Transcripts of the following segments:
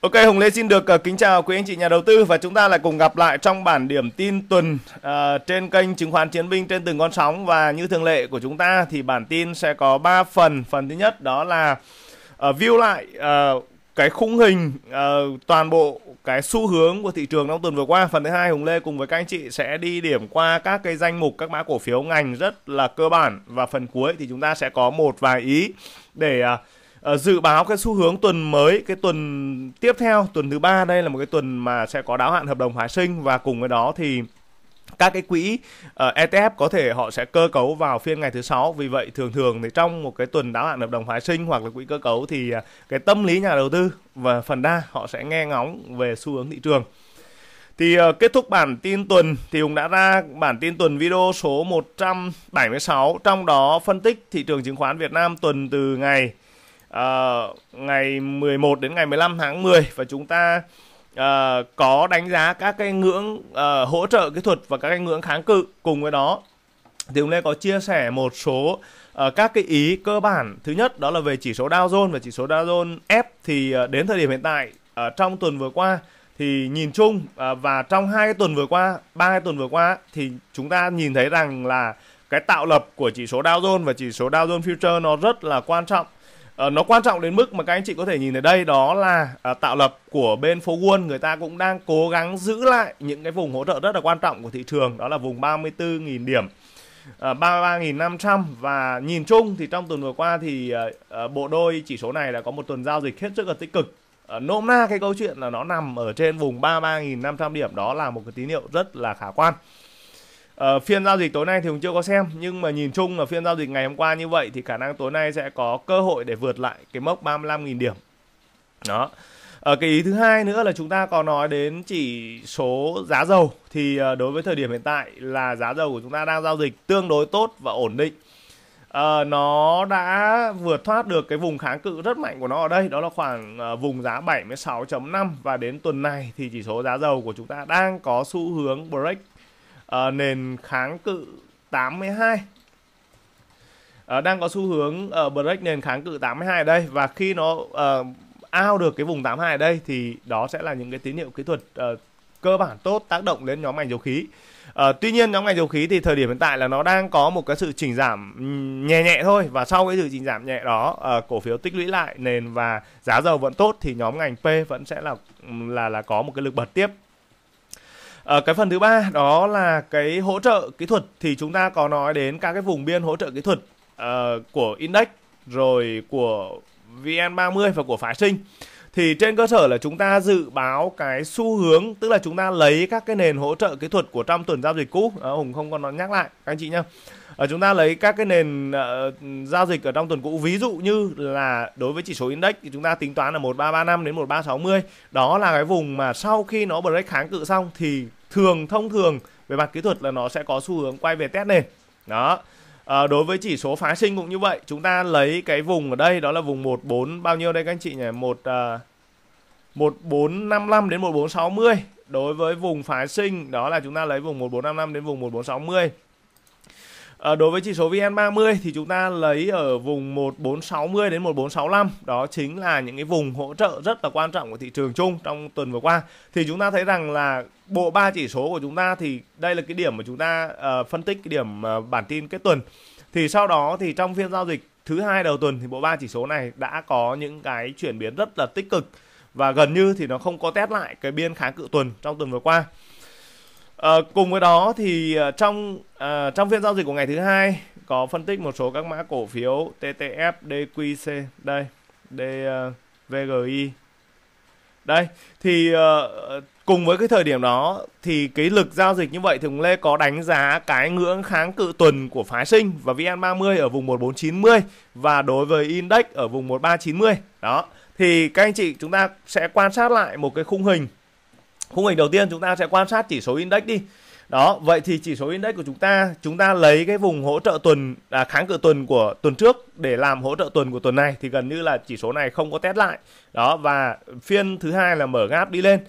Ok, Hùng Lê xin được ờ, kính chào quý anh chị nhà đầu tư và chúng ta lại cùng gặp lại trong bản điểm tin tuần uh, trên kênh chứng khoán chiến binh trên từng con sóng và như thường lệ của chúng ta thì bản tin sẽ có 3 phần. Phần thứ nhất đó là uh, view lại uh, cái khung hình uh, toàn bộ cái xu hướng của thị trường trong tuần vừa qua. Phần thứ hai Hùng Lê cùng với các anh chị sẽ đi điểm qua các cái danh mục các mã cổ phiếu ngành rất là cơ bản và phần cuối thì chúng ta sẽ có một vài ý để uh, uh, dự báo cái xu hướng tuần mới cái tuần tiếp theo tuần thứ ba đây là một cái tuần mà sẽ có đáo hạn hợp đồng phái sinh và cùng với đó thì các cái quỹ ờ, uh, ETF có thể họ sẽ cơ cấu vào phiên ngày thứ sáu. Vì vậy thường thường thì trong một cái tuần đáo hạn hợp đồng phái sinh hoặc là quỹ cơ cấu thì uh, cái tâm lý nhà đầu tư và phần đa họ sẽ nghe ngóng về xu hướng thị trường. Thì uh, kết thúc bản tin tuần thì Hùng đã ra bản tin tuần video số 176 trong đó phân tích thị trường chứng khoán Việt Nam tuần từ ngày uh, ngày 11 đến ngày 15 tháng 10 và chúng ta uh, có đánh giá các cái ngưỡng uh, hỗ trợ kỹ thuật và các cái ngưỡng kháng cự cùng với đó. Thì hôm nay có chia sẻ một số uh, các cái ý cơ bản. Thứ nhất đó là về chỉ số Dow Jones và chỉ số Dow Jones F thì uh, đến thời điểm hiện tại uh, trong tuần vừa qua thì nhìn chung uh, và trong hai cái tuần vừa qua ba cái tuần vừa qua thì chúng ta nhìn thấy rằng là cái tạo lập của chỉ số Dow Jones và chỉ số Dow Jones Future nó rất là quan trọng. Uh, nó quan trọng đến mức mà các anh chị có thể nhìn thấy đây đó là uh, tạo lập của bên phố Wall. Người ta cũng đang cố gắng giữ lại những cái vùng hỗ trợ rất là quan trọng của thị trường đó là vùng 34.000 điểm à, uh, 33.500 và nhìn chung thì trong tuần vừa qua thì uh, uh, bộ đôi chỉ số này đã có một tuần giao dịch hết sức là tích cực. Uh, nôm na cái câu chuyện là nó nằm ở trên vùng 33.500 điểm đó là một cái tín hiệu rất là khả quan. Uh, phiên giao dịch tối nay thì cũng chưa có xem nhưng mà nhìn chung là phiên giao dịch ngày hôm qua như vậy thì khả năng tối nay sẽ có cơ hội để vượt lại cái mốc 35.000 điểm. Đó. Ở ờ, cái ý thứ hai nữa là chúng ta có nói đến chỉ số giá dầu thì ờ, đối với thời điểm hiện tại là giá dầu của chúng ta đang giao dịch tương đối tốt và ổn định. Uh, nó đã vượt thoát được cái vùng kháng cự rất mạnh của nó ở đây đó là khoảng vùng giá 76.5 và đến tuần này thì chỉ số giá dầu của chúng ta đang có xu hướng break à, nền kháng cự 82 à, ờ, đang có xu hướng ở uh, break nền kháng cự 82 ở đây và khi nó uh, ao được cái vùng 82 ở đây thì đó sẽ là những cái tín hiệu kỹ thuật uh, cơ bản tốt tác động đến nhóm ngành dầu khí. À, tuy nhiên nhóm ngành dầu khí thì thời điểm hiện tại là nó đang có một cái sự chỉnh giảm ừ, nhẹ nhẹ thôi và sau cái sự chỉnh giảm nhẹ đó à, cổ phiếu tích lũy lại nền và giá dầu vẫn tốt thì nhóm ngành P vẫn sẽ là ừ, là là có một cái lực bật tiếp À, cái phần thứ ba đó là cái hỗ trợ kỹ thuật. Thì chúng ta có nói đến các cái vùng biên hỗ trợ kỹ thuật uh, của index rồi của VN30 và của phái sinh. Thì trên cơ sở là chúng ta dự báo cái xu hướng tức là chúng ta lấy các cái nền hỗ trợ kỹ thuật của trong tuần giao dịch cũ. Đó, hùng không còn nói nhắc lại các anh chị nhá ở chúng ta lấy các cái nền uh, giao dịch ở trong tuần cũ. Ví dụ như là đối với chỉ số index thì chúng ta tính toán là 1335 đến 1360 đó là cái vùng mà sau khi nó break kháng cự xong thì thường thông thường về mặt kỹ thuật là nó sẽ có xu hướng quay về test nền. Đó. À, đối với chỉ số phái sinh cũng như vậy chúng ta lấy cái vùng ở đây đó là vùng 14 bao nhiêu đây các anh chị nhỉ? Một uh, 1455 đến 1460 đối với vùng phái sinh đó là chúng ta lấy vùng 1455 đến vùng 1460 À, đối với chỉ số VN30 thì chúng ta lấy ở vùng 1460 đến 1465 đó chính là những cái vùng hỗ trợ rất là quan trọng của thị trường chung trong tuần vừa qua. Thì chúng ta thấy rằng là bộ ba chỉ số của chúng ta thì đây là cái điểm mà chúng ta uh, phân tích cái điểm uh, bản tin kết tuần. Thì sau đó thì trong phiên giao dịch thứ hai đầu tuần thì bộ ba chỉ số này đã có những cái chuyển biến rất là tích cực. Và gần như thì nó không có test lại cái biên kháng cự tuần trong tuần vừa qua. À, cùng với đó thì ờ, trong à, trong phiên giao dịch của ngày thứ hai có phân tích một số các mã cổ phiếu TTF, DQC đây, DVGI. Đây thì uh, cùng với cái thời điểm đó thì cái lực giao dịch như vậy thì Lê có đánh giá cái ngưỡng kháng cự tuần của phái sinh và VN30 ở vùng 1490 và đối với index ở vùng 1390. Đó. Thì các anh chị chúng ta sẽ quan sát lại một cái khung hình khung hình đầu tiên chúng ta sẽ quan sát chỉ số index đi. Đó vậy thì chỉ số index của chúng ta chúng ta lấy cái vùng hỗ trợ tuần à, kháng cự tuần của tuần trước để làm hỗ trợ tuần của tuần này thì gần như là chỉ số này không có test lại. Đó và phiên thứ hai là mở gap đi lên.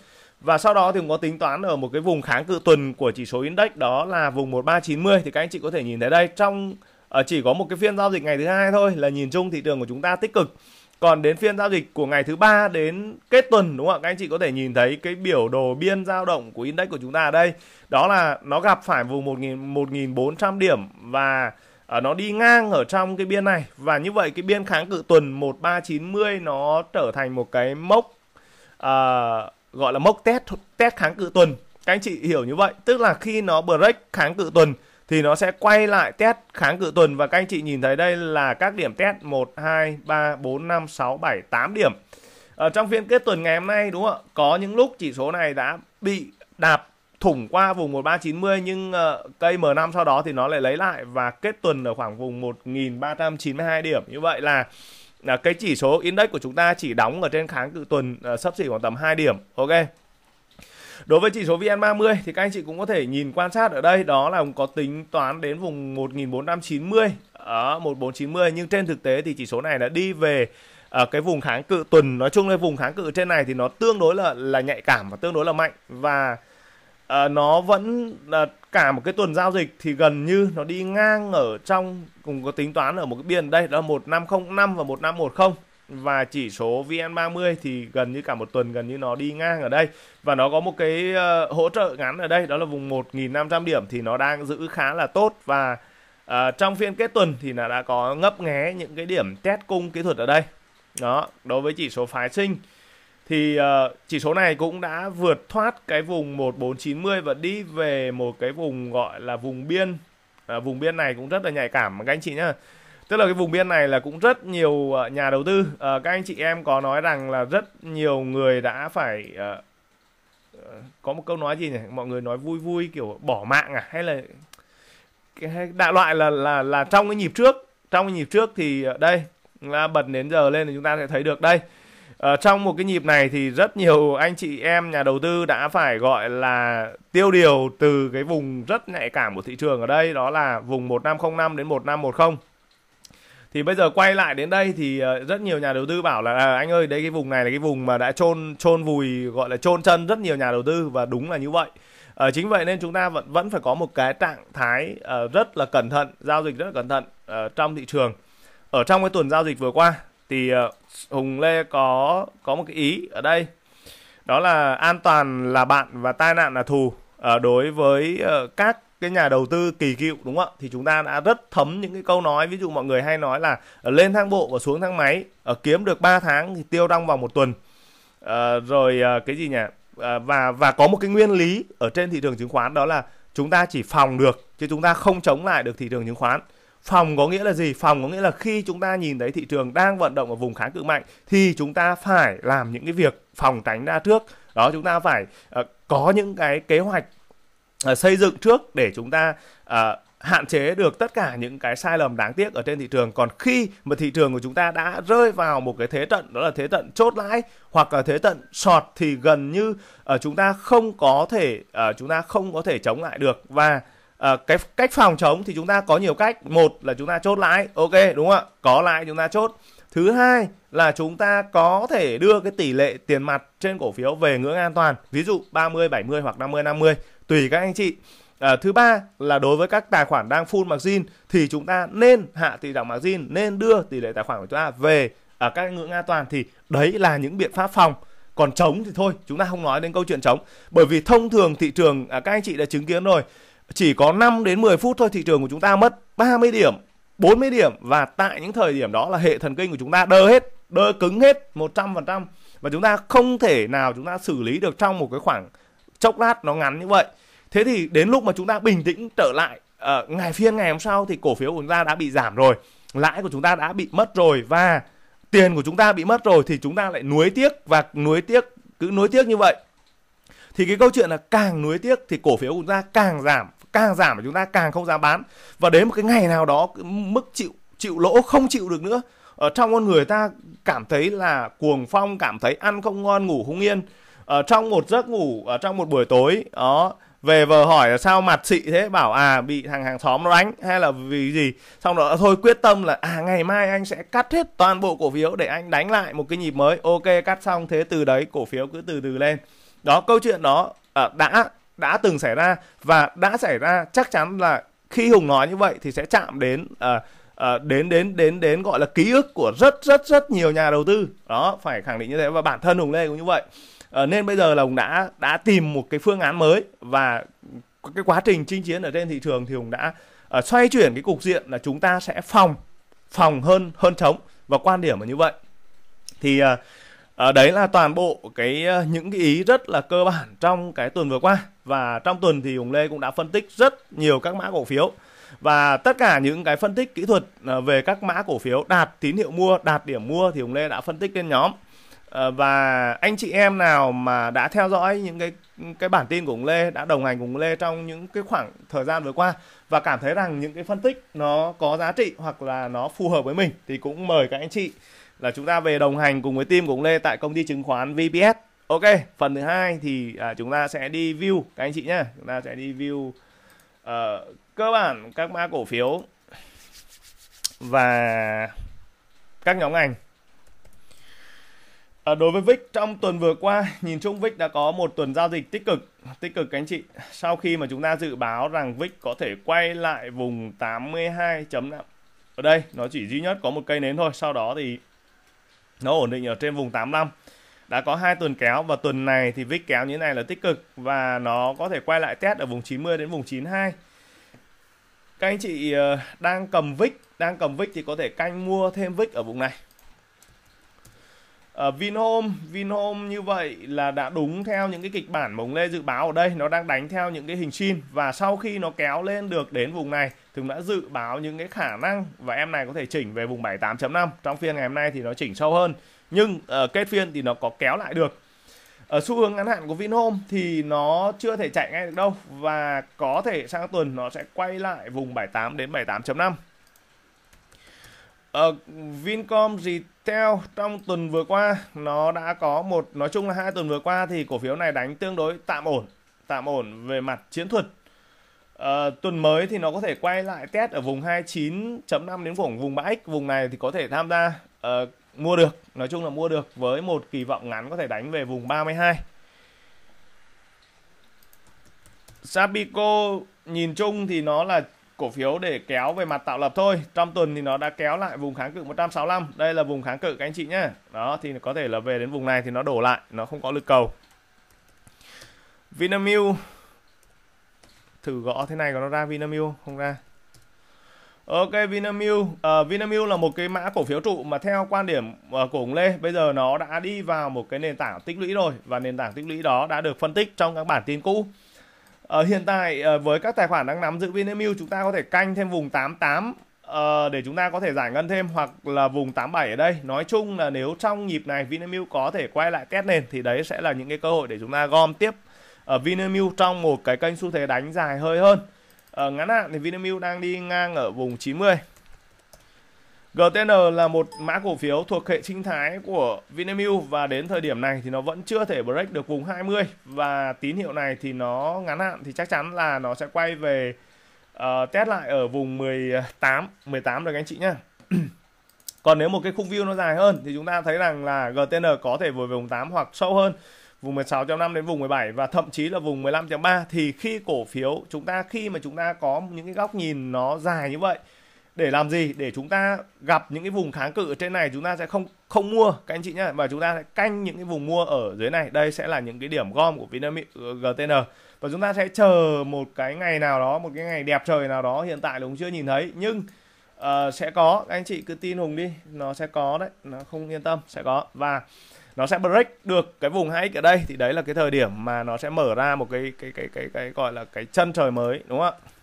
Và sau đó thì cũng có tính toán ở một cái vùng kháng cự tuần của chỉ số index đó là vùng 1390 thì các anh chị có thể nhìn thấy đây trong ở chỉ có một cái phiên giao dịch ngày thứ hai thôi là nhìn chung thị trường của chúng ta tích cực còn đến phiên giao dịch của ngày thứ ba đến kết tuần đúng không ạ? Các anh chị có thể nhìn thấy cái biểu đồ biên dao động của index của chúng ta ở đây. Đó là nó gặp phải vùng 1 1.400 điểm và uh, nó đi ngang ở trong cái biên này. Và như vậy cái biên kháng cự tuần 1390 nó trở thành một cái mốc uh, gọi là mốc test test kháng cự tuần. Các anh chị hiểu như vậy tức là khi nó break kháng cự tuần thì nó sẽ quay lại test kháng cự tuần và các anh chị nhìn thấy đây là các điểm test 1 2 3 4 5 6 7 8 điểm. Ở trong phiên kết tuần ngày hôm nay đúng không ạ? Có những lúc chỉ số này đã bị đạp thủng qua vùng 1390 nhưng uh, cây M5 sau đó thì nó lại lấy lại và kết tuần ở khoảng vùng 1392 điểm. Như vậy là là cái chỉ số index của chúng ta chỉ đóng ở trên kháng cự tuần uh, sấp xỉ khoảng tầm 2 điểm. Ok. Đối với chỉ số VN30 thì các anh chị cũng có thể nhìn quan sát ở đây đó là có tính toán đến vùng 1490 ở 1490 nhưng trên thực tế thì chỉ số này đã đi về ở cái vùng kháng cự tuần nói chung là vùng kháng cự trên này thì nó tương đối là là nhạy cảm và tương đối là mạnh. Và uh, nó vẫn uh, cả một cái tuần giao dịch thì gần như nó đi ngang ở trong cùng có tính toán ở một cái biên đây đó là 1505 và 1510 và chỉ số VN30 thì gần như cả một tuần gần như nó đi ngang ở đây. Và nó có một cái uh, hỗ trợ ngắn ở đây đó là vùng 1.500 điểm thì nó đang giữ khá là tốt. Và uh, trong phiên kết tuần thì là đã có ngấp nghé những cái điểm test cung kỹ thuật ở đây. Đó đối với chỉ số phái sinh. Thì uh, chỉ số này cũng đã vượt thoát cái vùng 1490 và đi về một cái vùng gọi là vùng biên. Uh, vùng biên này cũng rất là nhạy cảm. Các anh chị nhá tức là cái vùng biên này là cũng rất nhiều ờ, nhà đầu tư. À, các anh chị em có nói rằng là rất nhiều người đã phải à, có một câu nói gì nhỉ? Mọi người nói vui vui kiểu bỏ mạng à? Hay là cái đại loại là là là trong cái nhịp trước trong cái nhịp trước thì đây là bật đến giờ lên thì chúng ta sẽ thấy được đây. Ở trong một cái nhịp này thì rất nhiều anh chị em nhà đầu tư đã phải gọi là tiêu điều từ cái vùng rất nhạy cảm của thị trường ở đây đó là vùng 1505 đến 1510 thì bây giờ quay lại đến đây thì ờ, rất nhiều nhà đầu tư bảo là à, anh ơi đây cái vùng này là cái vùng mà đã chôn chôn vùi gọi là chôn chân rất nhiều nhà đầu tư và đúng là như vậy. À, chính vậy nên chúng ta vẫn vẫn phải có một cái trạng thái uh, rất là cẩn thận giao dịch rất là cẩn thận uh, trong thị trường. Ở trong cái tuần giao dịch vừa qua thì uh, hùng lê có có một cái ý ở đây. Đó là an toàn là bạn và tai nạn là thù. Uh, đối với uh, các cái nhà đầu tư kỳ cựu đúng không ạ? Thì chúng ta đã rất thấm những cái câu nói ví dụ mọi người hay nói là ờ, lên thang bộ và xuống thang máy ở kiếm được 3 tháng thì tiêu trong vào một tuần. À, rồi à, cái gì nhỉ? À, và và có một cái nguyên lý ở trên thị trường chứng khoán đó là chúng ta chỉ phòng được chứ chúng ta không chống lại được thị trường chứng khoán. Phòng có nghĩa là gì? Phòng có nghĩa là khi chúng ta nhìn thấy thị trường đang vận động ở vùng kháng cự mạnh thì chúng ta phải làm những cái việc phòng tránh ra trước. Đó chúng ta phải uh, có những cái kế hoạch uh, xây dựng trước để chúng ta uh, hạn chế được tất cả những cái sai lầm đáng tiếc ở trên thị trường. Còn khi mà thị trường của chúng ta đã rơi vào một cái thế trận đó là thế trận chốt lãi hoặc là thế trận sọt thì gần như uh, chúng ta không có thể uh, chúng ta không có thể chống lại được. Và uh, cái cách phòng chống thì chúng ta có nhiều cách. Một là chúng ta chốt lãi ok đúng không ạ? Có lãi chúng ta chốt. Thứ hai là chúng ta có thể đưa cái tỷ lệ tiền mặt trên cổ phiếu về ngưỡng an toàn. Ví dụ 30 70 hoặc 50 50 tùy các anh chị. À, thứ ba là đối với các tài khoản đang full margin thì chúng ta nên hạ tỷ trọng margin nên đưa tỷ lệ tài khoản của chúng ta về ở các ngưỡng an toàn thì đấy là những biện pháp phòng. Còn chống thì thôi chúng ta không nói đến câu chuyện chống. Bởi vì thông thường thị trường à, các anh chị đã chứng kiến rồi chỉ có 5 đến 10 phút thôi thị trường của chúng ta mất 30 điểm 40 điểm và tại những thời điểm đó là hệ thần kinh của chúng ta đơ hết đơ cứng hết 100% và chúng ta không thể nào chúng ta xử lý được trong một cái khoảng chốc lát nó ngắn như vậy. Thế thì đến lúc mà chúng ta bình tĩnh trở lại uh, ngày phiên ngày hôm sau thì cổ phiếu của chúng ta đã bị giảm rồi lãi của chúng ta đã bị mất rồi và tiền của chúng ta bị mất rồi thì chúng ta lại nuối tiếc và nuối tiếc cứ nuối tiếc như vậy. Thì cái câu chuyện là càng nuối tiếc thì cổ phiếu của chúng ta càng giảm càng giảm và chúng ta càng không dám bán. Và đến một cái ngày nào đó mức chịu chịu lỗ không chịu được nữa ở trong con người ta cảm thấy là cuồng phong cảm thấy ăn không ngon ngủ không yên ở trong một giấc ngủ ở trong một buổi tối đó về vờ hỏi là sao mặt xị thế? Bảo à bị thằng hàng xóm nó đánh hay là vì gì? Xong rồi thôi quyết tâm là à ngày mai anh sẽ cắt hết toàn bộ cổ phiếu để anh đánh lại một cái nhịp mới. Ok cắt xong thế từ đấy cổ phiếu cứ từ từ lên. Đó câu chuyện đó à, đã đã từng xảy ra và đã xảy ra chắc chắn là khi hùng nói như vậy thì sẽ chạm đến à, à, đến đến đến đến gọi là ký ức của rất rất rất nhiều nhà đầu tư. Đó phải khẳng định như thế và bản thân hùng lê cũng như vậy à, nên bây giờ là hùng đã đã tìm một cái phương án mới và cái quá trình chinh chiến ở trên thị trường thì hùng đã uh, xoay chuyển cái cục diện là chúng ta sẽ phòng phòng hơn hơn chống và quan điểm là như vậy. Thì uh, À, đấy là toàn bộ cái những cái ý rất là cơ bản trong cái tuần vừa qua. Và trong tuần thì Hùng Lê cũng đã phân tích rất nhiều các mã cổ phiếu. Và tất cả những cái phân tích kỹ thuật về các mã cổ phiếu đạt tín hiệu mua, đạt điểm mua thì Hùng Lê đã phân tích lên nhóm. Ờ, và anh chị em nào mà đã theo dõi những cái cái bản tin của ông Lê đã đồng hành cùng ông Lê trong những cái khoảng thời gian vừa qua và cảm thấy rằng những cái phân tích nó có giá trị hoặc là nó phù hợp với mình thì cũng mời các anh chị là chúng ta về đồng hành cùng với team của ông Lê tại công ty chứng khoán VPS. Ok, phần thứ hai thì à, chúng ta sẽ đi view các anh chị nhé, chúng ta sẽ đi view uh, cơ bản các mã cổ phiếu và các nhóm ngành à, đối với VIX trong tuần vừa qua nhìn chung VIX đã có một tuần giao dịch tích cực. Tích cực các anh chị. Sau khi mà chúng ta dự báo rằng VIX có thể quay lại vùng 82.5 ở đây nó chỉ duy nhất có một cây nến thôi. Sau đó thì nó ổn định ở trên vùng 85 đã có hai tuần kéo và tuần này thì VIX kéo như thế này là tích cực và nó có thể quay lại test ở vùng 90 đến vùng 92 các anh chị ờ, đang cầm VIX đang cầm VIX thì có thể canh mua thêm VIX ở vùng này. Ờ, Vinhome Vinhome như vậy là đã đúng theo những cái kịch bản mống lê dự báo ở đây. Nó đang đánh theo những cái hình sin và sau khi nó kéo lên được đến vùng này thì đã dự báo những cái khả năng và em này có thể chỉnh về vùng 78.5 trong phiên ngày hôm nay thì nó chỉnh sâu hơn. Nhưng uh, kết phiên thì nó có kéo lại được. Ở xu hướng ngắn hạn của Vinhome thì nó chưa thể chạy ngay được đâu. Và có thể sang tuần nó sẽ quay lại vùng 78 đến 78.5 Uh, Vincom theo trong tuần vừa qua nó đã có một nói chung là hai tuần vừa qua thì cổ phiếu này đánh tương đối tạm ổn tạm ổn về mặt chiến thuật. À, tuần mới thì nó có thể quay lại test ở vùng 29.5 đến vùng vùng 3x vùng này thì có thể tham gia à, mua được nói chung là mua được với một kỳ vọng ngắn có thể đánh về vùng 32 Sabico nhìn chung thì nó là cổ phiếu để kéo về mặt tạo lập thôi. Trong tuần thì nó đã kéo lại vùng kháng cự 165 đây là vùng kháng cự các anh chị nhé đó thì có thể là về đến vùng này thì nó đổ lại nó không có lực cầu. Vinamilk thử gõ thế này có nó ra Vinamilk không ra? Ok Vinamilk uh, Vinamilk là một cái mã cổ phiếu trụ mà theo quan điểm uh, của ông Lê bây giờ nó đã đi vào một cái nền tảng tích lũy rồi và nền tảng tích lũy đó đã được phân tích trong các bản tin cũ. Ờ, hiện tại ờ, với các tài khoản đang nắm giữ Vinamilk chúng ta có thể canh thêm vùng 88 uh, ờ, để chúng ta có thể giải ngân thêm hoặc là vùng 87 ở đây. Nói chung là nếu trong nhịp này Vinamilk có thể quay lại test nền thì đấy sẽ là những cái cơ hội để chúng ta gom tiếp ở Vinamilk trong một cái kênh xu thế đánh dài hơi hơn. Ở ngắn hạn thì Vinamilk đang đi ngang ở vùng 90 GTN là một mã cổ phiếu thuộc hệ sinh thái của Vinamilk và đến thời điểm này thì nó vẫn chưa thể break được vùng 20 và tín hiệu này thì nó ngắn hạn thì chắc chắn là nó sẽ quay về uh, test lại ở vùng 18 18 rồi các anh chị nhá. Còn nếu một cái khung view nó dài hơn thì chúng ta thấy rằng là GTN có thể về vùng 8 hoặc sâu hơn vùng 16.5 đến vùng 17 và thậm chí là vùng 15.3 thì khi cổ phiếu chúng ta khi mà chúng ta có những cái góc nhìn nó dài như vậy để làm gì? Để chúng ta gặp những cái vùng kháng cự ở trên này chúng ta sẽ không không mua. Các anh chị nhé và chúng ta sẽ canh những cái vùng mua ở dưới này. Đây sẽ là những cái điểm gom của Vinamilk ờ, GTN và chúng ta sẽ chờ một cái ngày nào đó một cái ngày đẹp trời nào đó. Hiện tại là cũng chưa nhìn thấy nhưng uh, sẽ có. Các anh chị cứ tin hùng đi. Nó sẽ có đấy. Nó không yên tâm sẽ có. Và nó sẽ break được cái vùng 2x ở đây. Thì đấy là cái thời điểm mà nó sẽ mở ra một cái cái cái cái cái gọi là cái chân trời mới đúng không ạ?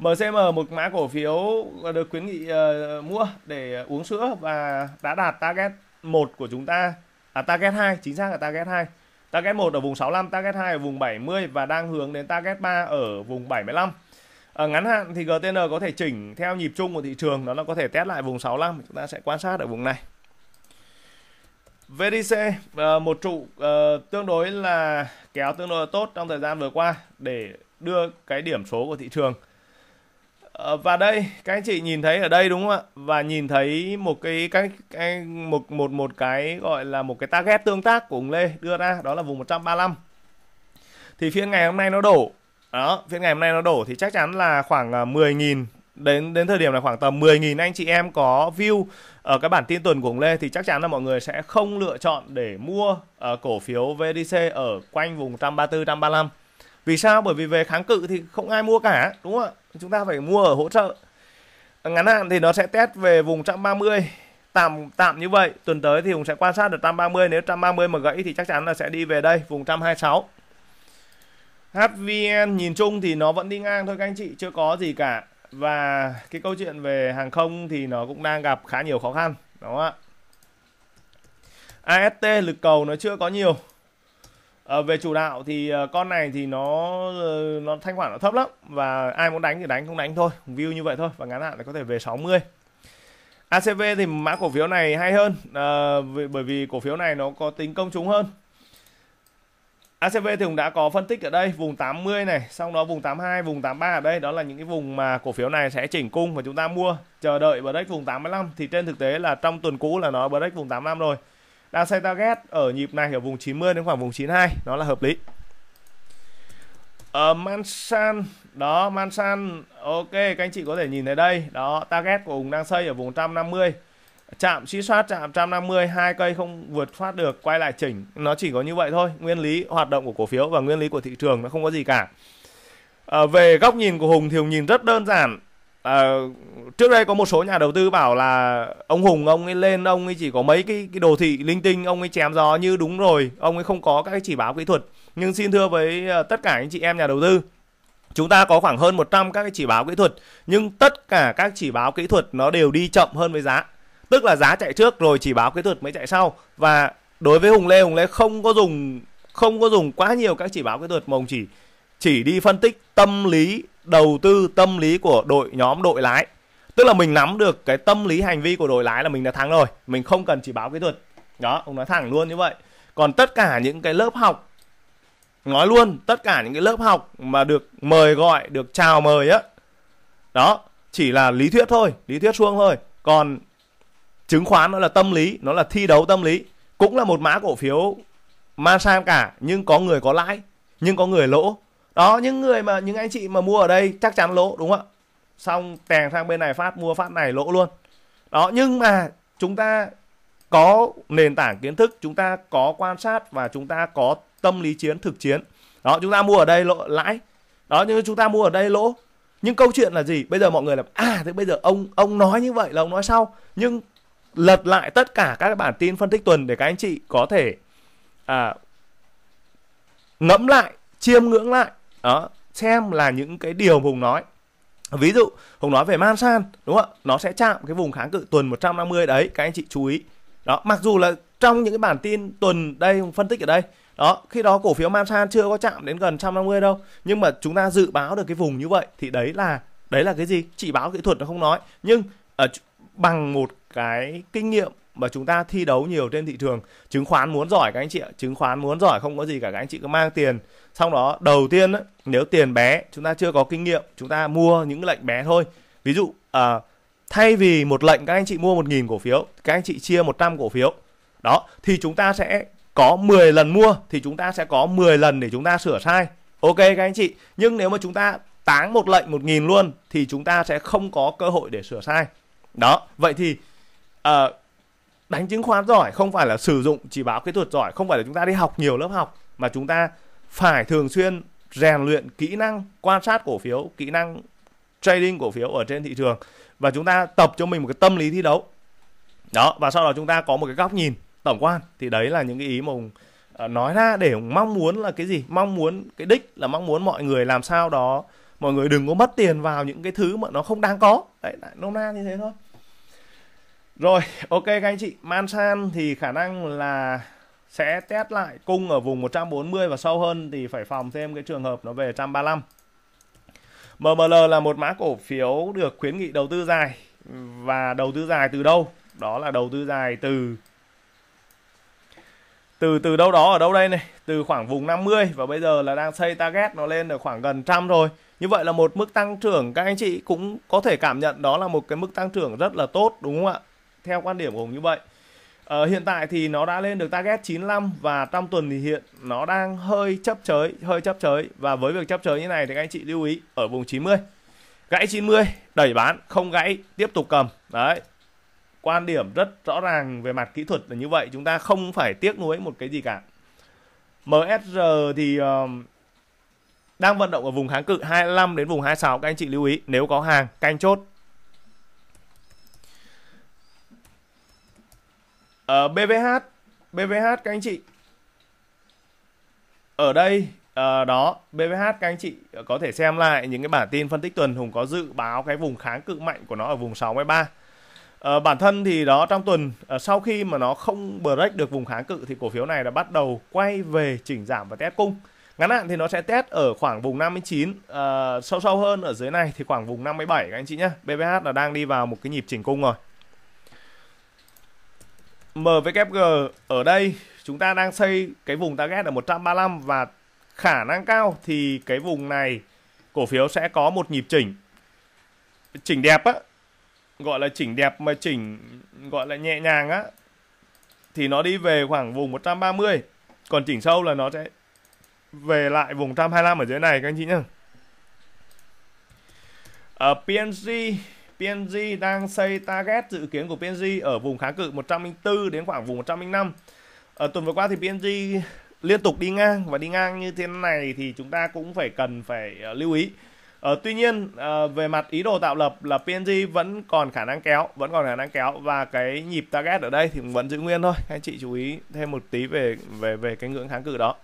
MCM một mã cổ phiếu được khuyến nghị uh, mua để uống sữa và đã đạt target 1 của chúng ta. À target 2 chính xác là target 2 target 1 ở vùng 65 target 2 ở vùng 70 và đang hướng đến target 3 ở vùng 75 ở ờ, ngắn hạn thì GTN có thể chỉnh theo nhịp chung của thị trường đó là có thể test lại vùng 65 chúng ta sẽ quan sát ở vùng này. VDC ờ, một trụ tương đối là kéo tương đối là tốt trong thời gian vừa qua để đưa cái điểm số của thị trường. Ờ, và đây các anh chị nhìn thấy ở đây đúng không ạ và nhìn thấy một cái cái, cái một một một cái gọi là một cái target tương tác của ông Lê đưa ra đó là vùng 135 thì phiên ngày hôm nay nó đổ đó phiên ngày hôm nay nó đổ thì chắc chắn là khoảng ờ, 10.000 đến đến thời điểm là khoảng tầm 10.000 anh chị em có view ở cái bản tin tuần của ông Lê thì chắc chắn là mọi người sẽ không lựa chọn để mua uh, cổ phiếu VDC ở quanh vùng 134 135. Vì sao? Bởi vì về kháng cự thì không ai mua cả, đúng không ạ? Chúng ta phải mua ở hỗ trợ. Ngắn hạn thì nó sẽ test về vùng 130 tạm tạm như vậy. Tuần tới thì Hùng sẽ quan sát được 130 nếu 130 mà gãy thì chắc chắn là sẽ đi về đây vùng 126. HVN nhìn chung thì nó vẫn đi ngang thôi các anh chị, chưa có gì cả và cái câu chuyện về hàng không thì nó cũng đang gặp khá nhiều khó khăn đúng không ạ AST lực cầu nó chưa có nhiều à, về chủ đạo thì uh, con này thì nó uh, nó thanh khoản nó thấp lắm và ai muốn đánh thì đánh không đánh thôi. View như vậy thôi và ngắn hạn thì có thể về 60 ACV thì mã cổ phiếu này hay hơn vì bởi vì cổ phiếu này nó có tính công chúng hơn. ACV thì cũng đã có phân tích ở đây vùng 80 này, xong đó vùng 82, vùng 83 ở đây đó là những cái vùng mà cổ phiếu này sẽ chỉnh cung và chúng ta mua chờ đợi break vùng 85 thì trên thực tế là trong tuần cũ là nó break vùng 85 rồi. Đang target ở nhịp này ở vùng 90 đến khoảng vùng 92 nó là hợp lý. Ở Mansan đó Mansan ok các anh chị có thể nhìn thấy đây đó target của Hùng đang xây ở vùng 150 chạm suy soát chạm 150 hai cây không vượt thoát được quay lại chỉnh. Nó chỉ có như vậy thôi nguyên lý hoạt động của cổ phiếu và nguyên lý của thị trường nó không có gì cả. À, về góc nhìn của Hùng thì Hùng nhìn rất đơn giản à, trước đây có một số nhà đầu tư bảo là ông Hùng ông ấy lên ông ấy chỉ có mấy cái cái đồ thị linh tinh ông ấy chém gió như đúng rồi ông ấy không có các cái chỉ báo kỹ thuật. Nhưng xin thưa với ờ, tất cả anh chị em nhà đầu tư chúng ta có khoảng hơn 100 các cái chỉ báo kỹ thuật nhưng tất cả các chỉ báo kỹ thuật nó đều đi chậm hơn với giá. Tức là giá chạy trước rồi chỉ báo kỹ thuật mới chạy sau. Và đối với hùng lê hùng lê không có dùng không có dùng quá nhiều các chỉ báo kỹ thuật mà ông chỉ chỉ đi phân tích tâm lý đầu tư tâm lý của đội nhóm đội lái. Tức là mình nắm được cái tâm lý hành vi của đội lái là mình đã thắng rồi, mình không cần chỉ báo kỹ thuật. Đó, ông nói thẳng luôn như vậy. Còn tất cả những cái lớp học, nói luôn, tất cả những cái lớp học mà được mời gọi, được chào mời á, đó, chỉ là lý thuyết thôi, lý thuyết suông thôi. Còn chứng khoán nó là tâm lý, nó là thi đấu tâm lý, cũng là một mã cổ phiếu man sang cả, nhưng có người có lãi, nhưng có người lỗ đó những người mà những anh chị mà mua ở đây chắc chắn lỗ đúng không ạ? Xong tèn sang bên này phát mua phát này lỗ luôn. Đó nhưng mà chúng ta có nền tảng kiến thức chúng ta có quan sát và chúng ta có tâm lý chiến thực chiến. Đó chúng ta mua ở đây lỗ lãi. Đó nhưng chúng ta mua ở đây lỗ. Nhưng câu chuyện là gì? Bây giờ mọi người là à thế bây giờ ông ông nói như vậy là ông nói sau. Nhưng lật lại tất cả các bản tin phân tích tuần để các anh chị có thể à, ngẫm lại chiêm ngưỡng lại đó, xem là những cái điều hùng nói. Ví dụ, hùng nói về man san đúng không ạ? Nó sẽ chạm cái vùng kháng cự tuần 150 đấy, các anh chị chú ý. Đó, mặc dù là trong những cái bản tin tuần đây phân tích ở đây, đó, khi đó cổ phiếu man san chưa có chạm đến gần 150 đâu. Nhưng mà chúng ta dự báo được cái vùng như vậy thì đấy là đấy là cái gì? Chỉ báo kỹ thuật nó không nói. Nhưng ở bằng một cái kinh nghiệm mà chúng ta thi đấu nhiều trên thị trường, chứng khoán muốn giỏi các anh chị ạ, chứng khoán muốn giỏi không có gì cả, các anh chị cứ mang tiền xong đó đầu tiên ấy, nếu tiền bé chúng ta chưa có kinh nghiệm chúng ta mua những lệnh bé thôi. Ví dụ à, thay vì một lệnh các anh chị mua một nghìn cổ phiếu các anh chị chia 100 cổ phiếu đó thì chúng ta sẽ có 10 lần mua thì chúng ta sẽ có 10 lần để chúng ta sửa sai. Ok các anh chị nhưng nếu mà chúng ta táng một lệnh một nghìn luôn thì chúng ta sẽ không có cơ hội để sửa sai. Đó vậy thì uh, đánh chứng khoán giỏi không phải là sử dụng chỉ báo kỹ thuật giỏi không phải là chúng ta đi học nhiều lớp học mà chúng ta phải thường xuyên rèn luyện kỹ năng quan sát cổ phiếu kỹ năng trading cổ phiếu ở trên thị trường và chúng ta tập cho mình một cái tâm lý thi đấu. Đó và sau đó chúng ta có một cái góc nhìn tổng quan. Thì đấy là những cái ý mà hùng ờ, nói ra để mong muốn là cái gì? Mong muốn cái đích là mong muốn mọi người làm sao đó mọi người đừng có mất tiền vào những cái thứ mà nó không đáng có. Đấy nôm na như thế thôi. Rồi, ok các anh chị, Mansan thì khả năng là sẽ test lại cung ở vùng 140 và sâu hơn thì phải phòng thêm cái trường hợp nó về 135. MML là một mã cổ phiếu được khuyến nghị đầu tư dài và đầu tư dài từ đâu? Đó là đầu tư dài từ từ từ đâu đó ở đâu đây này, từ khoảng vùng 50 và bây giờ là đang xây target nó lên được khoảng gần trăm rồi. Như vậy là một mức tăng trưởng các anh chị cũng có thể cảm nhận đó là một cái mức tăng trưởng rất là tốt đúng không ạ? theo quan điểm của Hùng như vậy ờ, hiện tại thì nó đã lên được target 95 và trong tuần thì hiện nó đang hơi chấp chới hơi chấp chới. Và với việc chấp chới như này thì các anh chị lưu ý ở vùng 90 gãy 90 đẩy bán không gãy tiếp tục cầm. Đấy. Quan điểm rất rõ ràng về mặt kỹ thuật là như vậy chúng ta không phải tiếc nuối một cái gì cả. MSR thì uh, đang vận động ở vùng kháng cự 25 đến vùng 26 các anh chị lưu ý nếu có hàng canh chốt Ờ, uh, BVH BVH các anh chị. Ở đây uh, đó BVH các anh chị ờ, có thể xem lại những cái bản tin phân tích tuần. Hùng có dự báo cái vùng kháng cự mạnh của nó ở vùng 63 Uh, bản thân thì đó trong tuần sau khi mà nó không break được vùng kháng cự thì cổ phiếu này đã bắt đầu quay về chỉnh giảm và test cung. Ngắn hạn thì nó sẽ test ở khoảng vùng 59 à, sâu sâu hơn ở dưới này thì khoảng vùng 57 các anh chị nhé BVH là đang đi vào một cái nhịp chỉnh cung rồi. MWG ở đây. Chúng ta đang xây cái vùng target ở 135 và khả năng cao thì cái vùng này cổ phiếu sẽ có một nhịp chỉnh. Chỉnh đẹp á, gọi là chỉnh đẹp mà chỉnh, gọi là nhẹ nhàng á, thì nó đi về khoảng vùng 130 còn chỉnh sâu là nó sẽ về lại vùng 125 ở dưới này, các anh chị nhá. Ờ, ở PNG PNG đang xây target dự kiến của PNG ở vùng kháng cự 104 đến khoảng vùng 105 ở tuần vừa qua thì PNG liên tục đi ngang và đi ngang như thế này thì chúng ta cũng phải cần phải uh, lưu ý Uh, tuy nhiên uh, về mặt ý đồ tạo lập là PNG vẫn còn khả năng kéo, vẫn còn khả năng kéo và cái nhịp target ở đây thì vẫn giữ nguyên thôi. Các anh chị chú ý thêm một tí về về về cái ngưỡng kháng cự đó.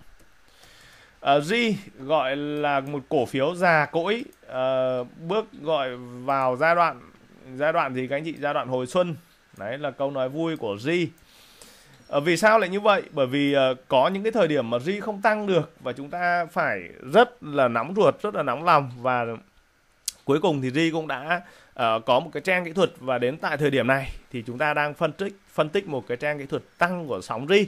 Ờ, uh, G gọi là một cổ phiếu già cỗi uh, bước gọi vào giai đoạn giai đoạn gì các anh chị? Giai đoạn hồi xuân. Đấy là câu nói vui của G uh, ờ, vì sao lại như vậy? Bởi vì uh, có những cái thời điểm mà ri không tăng được và chúng ta phải rất là nóng ruột, rất là nóng lòng và cuối cùng thì ri cũng đã uh, có một cái trang kỹ thuật và đến tại thời điểm này thì chúng ta đang phân tích phân tích một cái trang kỹ thuật tăng của sóng ri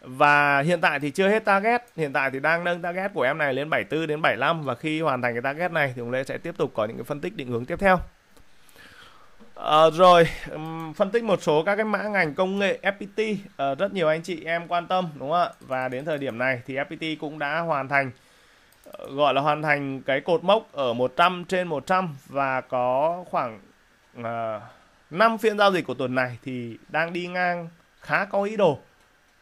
và hiện tại thì chưa hết target. Hiện tại thì đang nâng target của em này lên 74 đến 75 và khi hoàn thành cái target này thì chúng sẽ tiếp tục có những cái phân tích định hướng tiếp theo. À, rồi phân tích một số các cái mã ngành công nghệ FPT à, ờ, rất nhiều anh chị em quan tâm đúng không ạ? Và đến thời điểm này thì FPT cũng đã hoàn thành ờ, gọi là hoàn thành cái cột mốc ở 100 trên 100 và có khoảng uh, 5 phiên giao dịch của tuần này thì đang đi ngang khá có ý đồ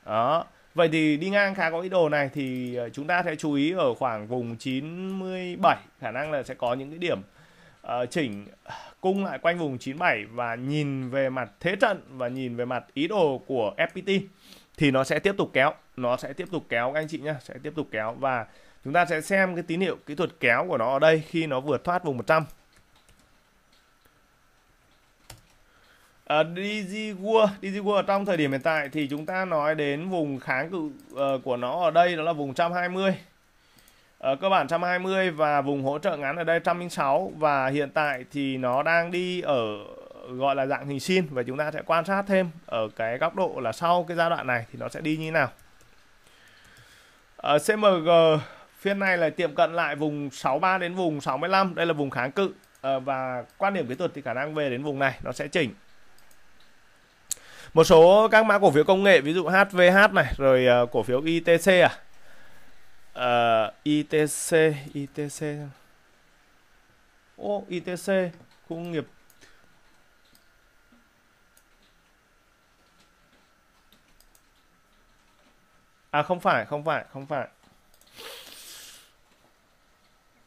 đó. Vậy thì đi ngang khá có ý đồ này thì ờ, chúng ta sẽ chú ý ở khoảng vùng 97 khả năng là sẽ có những cái điểm uh, chỉnh cung lại quanh vùng 97 và nhìn về mặt thế trận và nhìn về mặt ý đồ của FPT thì nó sẽ tiếp tục kéo nó sẽ tiếp tục kéo các anh chị nhé sẽ tiếp tục kéo và chúng ta sẽ xem cái tín hiệu kỹ thuật kéo của nó ở đây khi nó vượt thoát vùng 100 Uh, DigiWorld, DigiWorld trong thời điểm hiện tại thì chúng ta nói đến vùng kháng cự uh, của nó ở đây đó là vùng 120 ở ờ, cơ bản 120 và vùng hỗ trợ ngắn ở đây 106 và hiện tại thì nó đang đi ở gọi là dạng hình xin và chúng ta sẽ quan sát thêm ở cái góc độ là sau cái giai đoạn này thì nó sẽ đi như nào. Ờ, ở CMG phiên này là tiệm cận lại vùng 63 đến vùng 65, đây là vùng kháng cự và quan điểm kỹ thuật thì khả năng về đến vùng này nó sẽ chỉnh. Một số các mã cổ phiếu công nghệ ví dụ HVH này rồi ờ, cổ phiếu ITC à? Ờ, uh, ITC ITC ô oh, ITC khu công nghiệp. À không phải không phải không phải.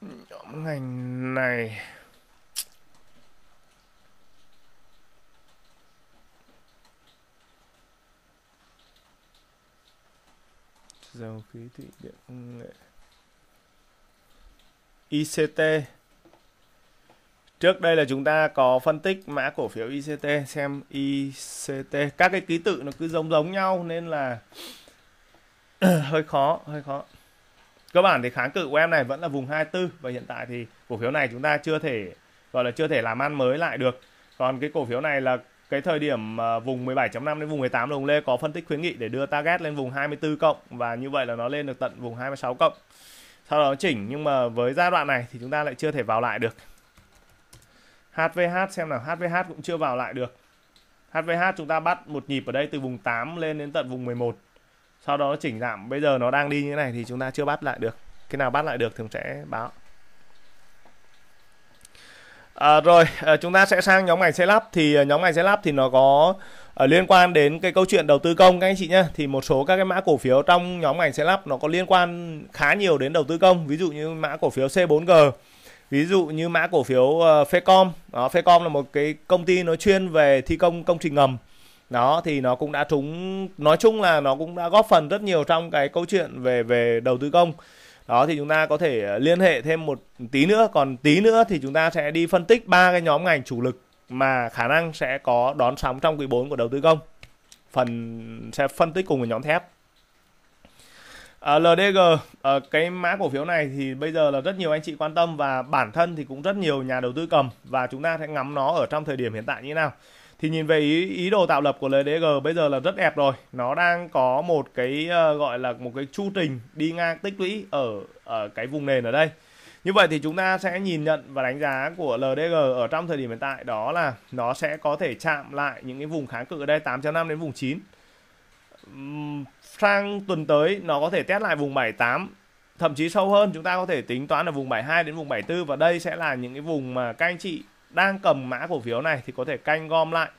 Nhóm ngành này. Dầu khí thủy điện công nghệ ICT Trước đây là chúng ta có phân tích mã cổ phiếu ICT xem ICT các cái ký tự nó cứ giống giống nhau nên là hơi khó, hơi khó. Cơ bản thì kháng cự của em này vẫn là vùng 24 và hiện tại thì cổ phiếu này chúng ta chưa thể gọi là chưa thể làm ăn mới lại được. Còn cái cổ phiếu này là cái thời điểm uh, vùng 17.5 đến vùng 18 đồng lê có phân tích khuyến nghị để đưa target lên vùng 24 cộng và như vậy là nó lên được tận vùng 26 cộng. Sau đó chỉnh nhưng mà với giai đoạn này thì chúng ta lại chưa thể vào lại được. HVH xem nào HVH cũng chưa vào lại được. HVH chúng ta bắt một nhịp ở đây từ vùng 8 lên đến tận vùng 11 sau đó chỉnh giảm. Bây giờ nó đang đi như thế này thì chúng ta chưa bắt lại được. Cái nào bắt lại được thì sẽ báo. À, rồi à, chúng ta sẽ sang nhóm ngành xây lắp. Thì à, nhóm ngành xây lắp thì nó có à, liên quan đến cái câu chuyện đầu tư công các anh chị nhé thì một số các cái mã cổ phiếu trong nhóm ngành xây lắp nó có liên quan khá nhiều đến đầu tư công. Ví dụ như mã cổ phiếu C4G ví dụ như mã cổ phiếu uh, Fecom. Đó Fecom là một cái công ty nó chuyên về thi công công trình ngầm. Đó thì nó cũng đã trúng nói chung là nó cũng đã góp phần rất nhiều trong cái câu chuyện về về đầu tư công đó thì chúng ta có thể ờ, liên hệ thêm một tí nữa. Còn tí nữa thì chúng ta sẽ đi phân tích ba cái nhóm ngành chủ lực mà khả năng sẽ có đón sóng trong quý 4 của đầu tư công. Phần sẽ phân tích cùng với nhóm thép. Ờ, à, LDG à, ờ, cái mã cổ phiếu này thì bây giờ là rất nhiều anh chị quan tâm và bản thân thì cũng rất nhiều nhà đầu tư cầm và chúng ta sẽ ngắm nó ở trong thời điểm hiện tại như thế nào thì nhìn về ý, ý đồ tạo lập của LDG bây giờ là rất đẹp rồi. Nó đang có một cái uh, gọi là một cái chu trình đi ngang tích lũy ở ở cái vùng nền ở đây. Như vậy thì chúng ta sẽ nhìn nhận và đánh giá của LDG ở trong thời điểm hiện tại đó là nó sẽ có thể chạm lại những cái vùng kháng cự ở đây 8.5 đến vùng 9 sang tuần tới nó có thể test lại vùng 78 thậm chí sâu hơn chúng ta có thể tính toán ở vùng 72 đến vùng 74 và đây sẽ là những cái vùng mà các anh chị đang cầm mã cổ phiếu này thì có thể canh gom lại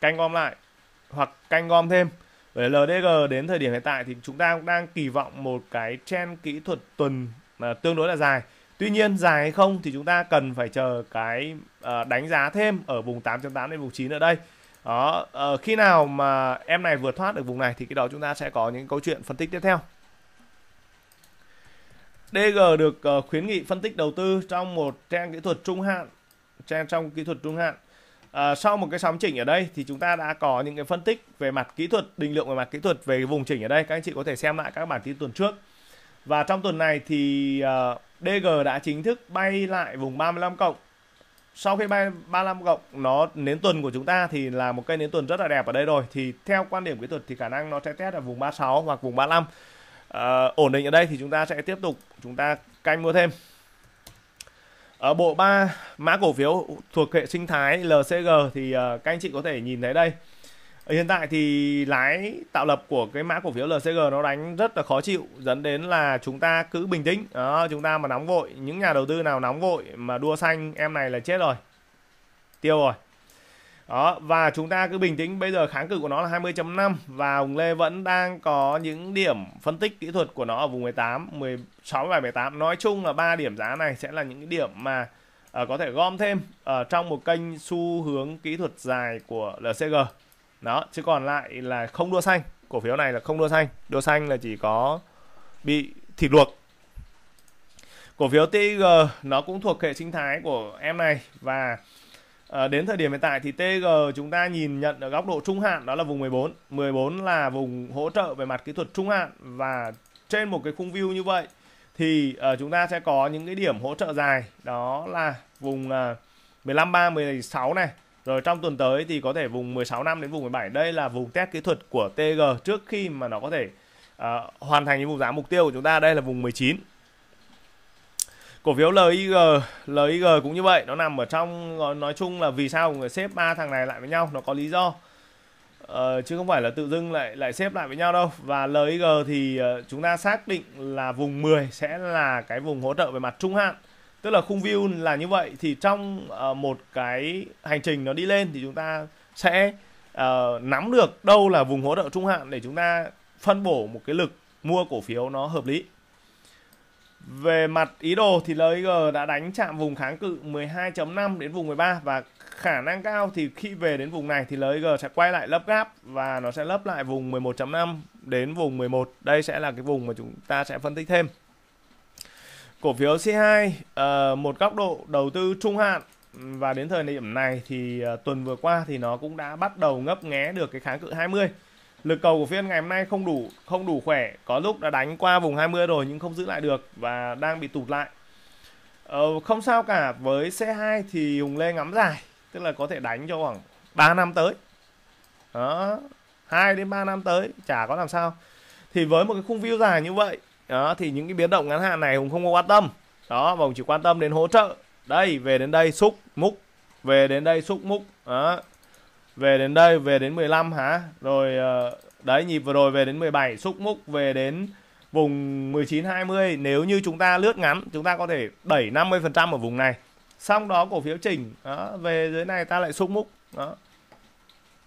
canh gom lại hoặc canh gom thêm. Với LDG đến thời điểm hiện tại thì chúng ta cũng đang kỳ vọng một cái trend kỹ thuật tuần mà tương đối là dài. Tuy nhiên dài hay không thì chúng ta cần phải chờ cái uh, đánh giá thêm ở vùng 8.8 đến vùng 9 ở đây. Đó uh, khi nào mà em này vượt thoát được vùng này thì cái đó chúng ta sẽ có những câu chuyện phân tích tiếp theo. DG được uh, khuyến nghị phân tích đầu tư trong một trang kỹ thuật trung hạn trong kỹ thuật trung hạn. À, sau một cái sóng chỉnh ở đây thì chúng ta đã có những cái phân tích về mặt kỹ thuật định lượng về mặt kỹ thuật về vùng chỉnh ở đây. Các anh chị có thể xem lại các bản tin tuần trước. Và trong tuần này thì à, uh, DG đã chính thức bay lại vùng 35 cộng. Sau khi bay 35 cộng nó nến tuần của chúng ta thì là một cây nến tuần rất là đẹp ở đây rồi. Thì theo quan điểm kỹ thuật thì khả năng nó sẽ test ở vùng 36 hoặc vùng 35 uh, à, ổn định ở đây thì chúng ta sẽ tiếp tục chúng ta canh mua thêm ở bộ ba mã cổ phiếu thuộc hệ sinh thái LCG thì ờ, các anh chị có thể nhìn thấy đây. Hiện tại thì lái tạo lập của cái mã cổ phiếu LCG nó đánh rất là khó chịu, dẫn đến là chúng ta cứ bình tĩnh. Đó, chúng ta mà nóng vội, những nhà đầu tư nào nóng vội mà đua xanh, em này là chết rồi. Tiêu rồi đó và chúng ta cứ bình tĩnh. Bây giờ kháng cự của nó là 20.5 và Hùng Lê vẫn đang có những điểm phân tích kỹ thuật của nó ở vùng 18 16 và 18 nói chung là ba điểm giá này sẽ là những điểm mà uh, có thể gom thêm ở uh, trong một kênh xu hướng kỹ thuật dài của LCG đó chứ còn lại là không đua xanh. Cổ phiếu này là không đua xanh. Đua xanh là chỉ có bị thịt luộc. Cổ phiếu TIG nó cũng thuộc hệ sinh thái của em này và À, đến thời điểm hiện tại thì TG chúng ta nhìn nhận ở góc độ trung hạn đó là vùng 14. 14 là vùng hỗ trợ về mặt kỹ thuật trung hạn và trên một cái khung view như vậy thì uh, chúng ta sẽ có những cái điểm hỗ trợ dài đó là vùng uh, 15 3 16 này. Rồi trong tuần tới thì có thể vùng 16 năm đến vùng 17. Đây là vùng test kỹ thuật của TG trước khi mà nó có thể uh, hoàn thành những vùng giá mục tiêu của chúng ta đây là vùng 19 cổ phiếu LIG LIG cũng như vậy. Nó nằm ở trong nói chung là vì sao người xếp ba thằng này lại với nhau? Nó có lý do. Ờ, chứ không phải là tự dưng lại lại xếp lại với nhau đâu. Và LIG thì uh, chúng ta xác định là vùng 10 sẽ là cái vùng hỗ trợ về mặt trung hạn. Tức là khung view là như vậy. Thì trong uh, một cái hành trình nó đi lên thì chúng ta sẽ uh, nắm được đâu là vùng hỗ trợ trung hạn để chúng ta phân bổ một cái lực mua cổ phiếu nó hợp lý về mặt ý đồ thì LIG đã đánh chạm vùng kháng cự 12.5 đến vùng 13 và khả năng cao thì khi về đến vùng này thì LIG sẽ quay lại lấp gáp và nó sẽ lấp lại vùng 11.5 đến vùng 11. Đây sẽ là cái vùng mà chúng ta sẽ phân tích thêm. Cổ phiếu C2 uh, ờ, một góc độ đầu tư trung hạn và đến thời điểm này thì uh, tuần vừa qua thì nó cũng đã bắt đầu ngấp nghé được cái kháng cự 20 lực cầu của phiên ngày hôm nay không đủ không đủ khỏe. Có lúc đã đánh qua vùng 20 rồi nhưng không giữ lại được và đang bị tụt lại. Ờ, không sao cả. Với C2 thì Hùng Lê ngắm dài tức là có thể đánh cho khoảng 3 năm tới. Đó 2 đến 3 năm tới chả có làm sao. Thì với một cái khung view dài như vậy đó thì những cái biến động ngắn hạn này Hùng không có quan tâm. Đó và Hùng chỉ quan tâm đến hỗ trợ. Đây về đến đây xúc múc. Về đến đây xúc múc. Đó về đến đây, về đến 15 hả? Rồi ờ, đấy, nhịp vừa rồi về đến 17 xúc múc về đến vùng 19 20 nếu như chúng ta lướt ngắn, chúng ta có thể đẩy 50 phần trăm ở vùng này. Xong đó, cổ phiếu chỉnh. Đó, về dưới này ta lại xúc múc. Đó.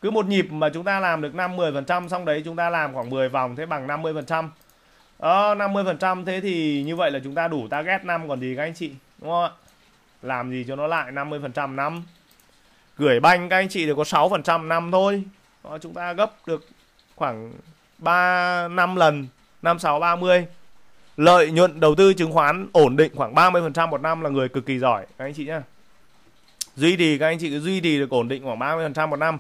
Cứ một nhịp mà chúng ta làm được 5 10 phần trăm, xong đấy chúng ta làm khoảng 10 vòng, thế bằng 50 phần trăm. Đó 50 phần trăm, thế thì như vậy là chúng ta đủ target năm. Còn gì các anh chị? Đúng không ạ? Làm gì cho nó lại 50 phần trăm năm? Gửi banh các anh chị được có 6% năm thôi. Đó, chúng ta gấp được khoảng 3 5 lần 5 6 30 lợi nhuận đầu tư chứng khoán ổn định khoảng 30% một năm là người cực kỳ giỏi các anh chị nhá. Duy trì các anh chị cứ duy trì được ổn định khoảng 30% một năm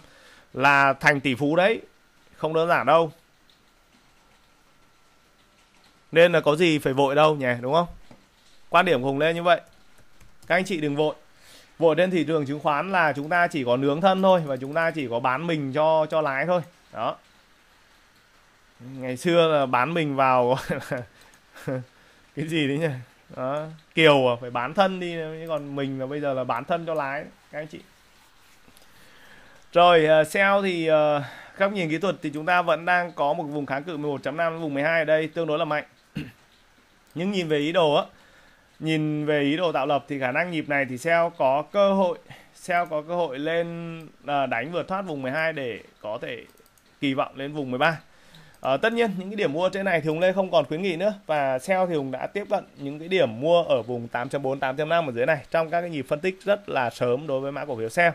là thành tỷ phú đấy không đơn giản đâu. Nên là có gì phải vội đâu nhỉ đúng không? Quan điểm của hùng lên như vậy. Các anh chị đừng vội vội trên thị trường chứng khoán là chúng ta chỉ có nướng thân thôi và chúng ta chỉ có bán mình cho cho lái thôi. Đó. Ngày xưa là bán mình vào cái gì đấy nhỉ? Đó kiều à, phải bán thân đi còn mình là bây giờ là bán thân cho lái các anh chị. Rồi ờ, uh, sell thì uh, góc nhìn kỹ thuật thì chúng ta vẫn đang có một vùng kháng cự 11.5 vùng 12 ở đây tương đối là mạnh. Nhưng nhìn về ý đồ á nhìn về ý đồ tạo lập thì khả năng nhịp này thì Seo có cơ hội Seo có cơ hội lên à, đánh vượt thoát vùng 12 để có thể kỳ vọng lên vùng 13 À, ờ, tất nhiên những cái điểm mua trên này thì Hùng Lê không còn khuyến nghị nữa và Seo thì Hùng đã tiếp cận những cái điểm mua ở vùng 8.4 8.5 ở dưới này trong các cái nhịp phân tích rất là sớm đối với mã cổ phiếu Seo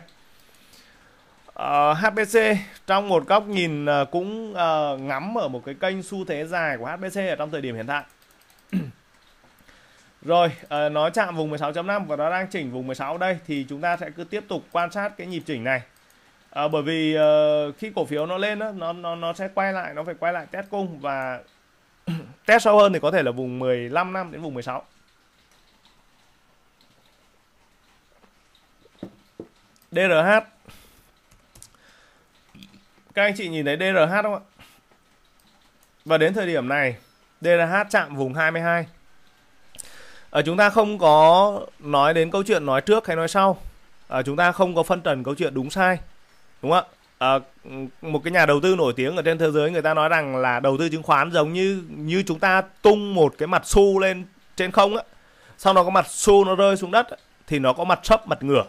ờ, Uh, HPC trong một góc nhìn uh, cũng uh, ngắm ở một cái kênh xu thế dài của HPC ở trong thời điểm hiện tại. Rồi, uh, nó chạm vùng 16.5 và nó đang chỉnh vùng 16 đây thì chúng ta sẽ cứ tiếp tục quan sát cái nhịp chỉnh này. À, bởi vì uh, khi cổ phiếu nó lên đó, nó nó nó sẽ quay lại nó phải quay lại test cung và test sâu hơn thì có thể là vùng 15 năm đến vùng 16 DRH các anh chị nhìn thấy DRH không ạ? Và đến thời điểm này DRH chạm vùng 22 à, chúng ta không có nói đến câu chuyện nói trước hay nói sau. À, chúng ta không có phân trần câu chuyện đúng sai đúng không ạ? À, một cái nhà đầu tư nổi tiếng ở trên thế giới người ta nói rằng là đầu tư chứng khoán giống như như chúng ta tung một cái mặt xu lên trên không á. Sau đó có mặt xu nó rơi xuống đất thì nó có mặt sấp mặt ngửa.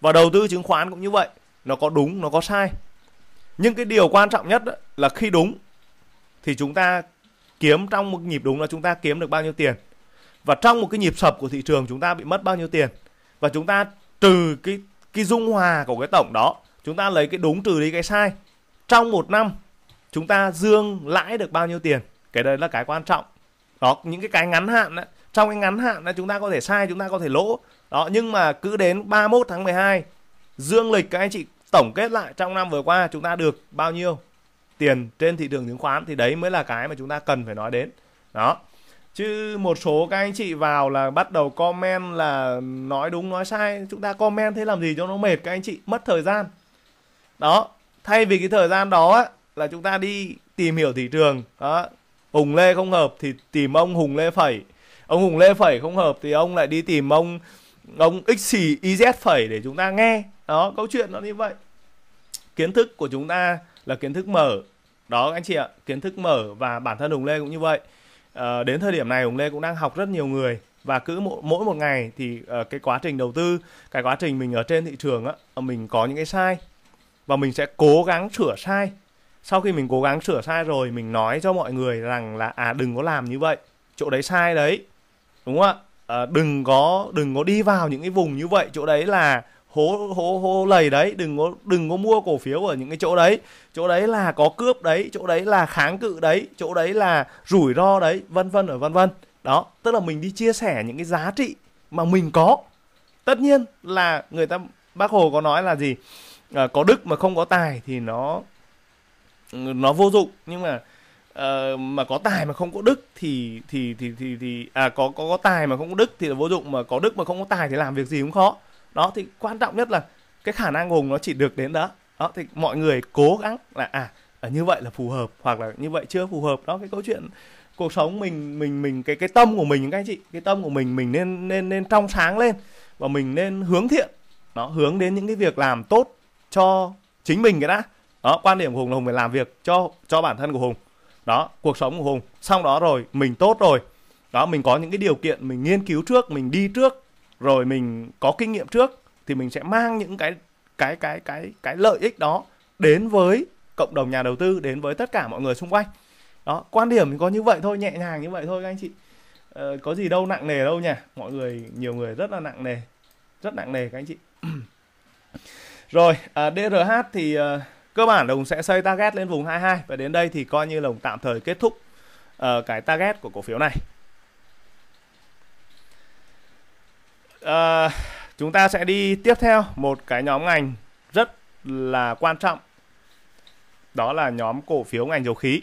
Và đầu tư chứng khoán cũng như vậy nó có đúng nó có sai. Nhưng cái điều quan trọng nhất là khi đúng thì chúng ta kiếm trong một nhịp đúng là chúng ta kiếm được bao nhiêu tiền và trong một cái nhịp sập của thị trường chúng ta bị mất bao nhiêu tiền? Và chúng ta trừ cái cái dung hòa của cái tổng đó chúng ta lấy cái đúng trừ đi cái sai. Trong một năm chúng ta dương lãi được bao nhiêu tiền? Cái đấy là cái quan trọng. Đó những cái cái ngắn hạn đó, trong cái ngắn hạn là chúng ta có thể sai chúng ta có thể lỗ. Đó nhưng mà cứ đến 31 tháng 12 dương lịch các anh chị tổng kết lại trong năm vừa qua chúng ta được bao nhiêu tiền trên thị trường chứng khoán? Thì đấy mới là cái mà chúng ta cần phải nói đến. Đó chứ một số các anh chị vào là bắt đầu comment là nói đúng, nói sai. Chúng ta comment thế làm gì cho nó mệt các anh chị? Mất thời gian. Đó, thay vì cái thời gian đó là chúng ta đi tìm hiểu thị trường. Đó, hùng lê không hợp thì tìm ông hùng lê phẩy. Ông hùng lê phẩy không hợp thì ông lại đi tìm ông ông x xì iz phẩy để chúng ta nghe. Đó, câu chuyện nó như vậy. Kiến thức của chúng ta là kiến thức mở. Đó anh chị ạ, kiến thức mở và bản thân hùng lê cũng như vậy uh, đến thời điểm này hùng lê cũng đang học rất nhiều người và cứ mỗi, mỗi một ngày thì uh, cái quá trình đầu tư cái quá trình mình ở trên thị trường á ờ, mình có những cái sai và mình sẽ cố gắng sửa sai. Sau khi mình cố gắng sửa sai rồi mình nói cho mọi người rằng là à đừng có làm như vậy. Chỗ đấy sai đấy. Đúng không ạ? À, đừng có đừng có đi vào những cái vùng như vậy. Chỗ đấy là hố hố hố lầy đấy đừng có đừng có mua cổ phiếu ở những cái chỗ đấy. Chỗ đấy là có cướp đấy chỗ đấy là kháng cự đấy chỗ đấy là rủi ro đấy vân vân ở vân vân. Đó tức là mình đi chia sẻ những cái giá trị mà mình có. Tất nhiên là người ta bác hồ có nói là gì? À, có đức mà không có tài thì nó nó vô dụng. Nhưng mà uh, mà có tài mà không có đức thì thì thì thì thì à có có có tài mà không có đức thì là vô dụng. Mà có đức mà không có tài thì làm việc gì cũng khó đó, thì quan trọng nhất là cái khả năng hùng nó chỉ được đến đó. Đó, thì mọi người cố gắng là à, à như vậy là phù hợp hoặc là như vậy chưa phù hợp. Đó, cái câu chuyện cuộc sống mình mình mình, cái cái tâm của mình, các anh chị, cái tâm của mình mình nên nên nên trong sáng lên và mình nên hướng thiện. Nó hướng đến những cái việc làm tốt cho chính mình cái đã. Đó, quan điểm của hùng là hùng phải làm việc cho cho bản thân của hùng. Đó, cuộc sống của hùng. Xong đó rồi, mình tốt rồi. Đó, mình có những cái điều kiện, mình nghiên cứu trước, mình đi trước rồi mình có kinh nghiệm trước thì mình sẽ mang những cái cái cái cái cái lợi ích đó đến với cộng đồng nhà đầu tư đến với tất cả mọi người xung quanh. Đó quan điểm có như vậy thôi nhẹ nhàng như vậy thôi các anh chị. Ờ, có gì đâu nặng nề đâu nhỉ mọi người nhiều người rất là nặng nề rất nặng nề các anh chị. Rồi à, DRH thì à, cơ bản đồng sẽ xây target lên vùng 22 và đến đây thì coi như là tạm thời kết thúc uh, cái target của cổ phiếu này. À, chúng ta sẽ đi tiếp theo một cái nhóm ngành rất là quan trọng. Đó là nhóm cổ phiếu ngành dầu khí.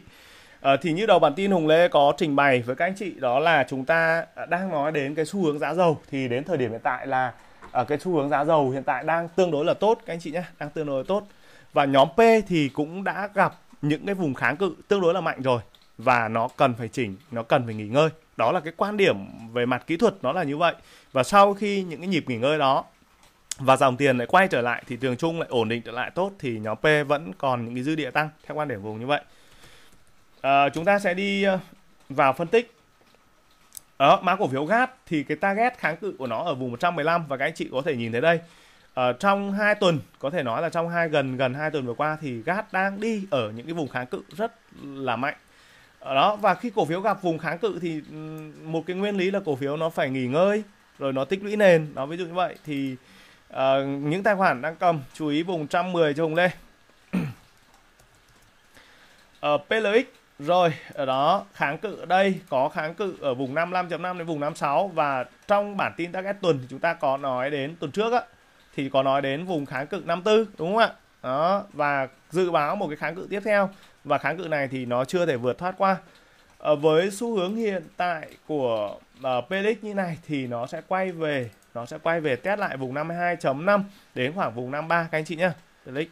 À, thì như đầu bản tin Hùng Lê có trình bày với các anh chị đó là chúng ta đang nói đến cái xu hướng giá dầu. Thì đến thời điểm hiện tại là ở cái xu hướng giá dầu hiện tại đang tương đối là tốt các anh chị nhé đang tương đối là tốt. Và nhóm P thì cũng đã gặp những cái vùng kháng cự tương đối là mạnh rồi và nó cần phải chỉnh nó cần phải nghỉ ngơi đó là cái quan điểm về mặt kỹ thuật nó là như vậy và sau khi những cái nhịp nghỉ ngơi đó và dòng tiền lại quay trở lại thì trường chung lại ổn định trở lại tốt thì nhóm P vẫn còn những cái dư địa tăng theo quan điểm vùng như vậy à, chúng ta sẽ đi ờ, vào phân tích ở mã cổ phiếu GAT thì cái target kháng cự của nó ở vùng 115 và các anh chị có thể nhìn thấy đây. Ở trong 2 tuần, có thể nói là trong hai gần gần 2 tuần vừa qua thì GAT đang đi ở những cái vùng kháng cự rất là mạnh. Đó và khi cổ phiếu gặp vùng kháng cự thì một cái nguyên lý là cổ phiếu nó phải nghỉ ngơi rồi nó tích lũy nền. Đó ví dụ như vậy thì uh, những tài khoản đang cầm chú ý vùng 110 cho Hùng Lê. ở uh, PLX rồi, ở đó kháng cự đây có kháng cự ở vùng 55.5 đến vùng 56 và trong bản tin target tuần thì chúng ta có nói đến tuần trước á thì có nói đến vùng kháng cự 54 đúng không ạ? Đó và dự báo một cái kháng cự tiếp theo và kháng cự này thì nó chưa thể vượt thoát qua. à, với xu hướng hiện tại của ờ, uh, PLX như này thì nó sẽ quay về nó sẽ quay về test lại vùng 52.5 đến khoảng vùng 53 các anh chị nhá. PLX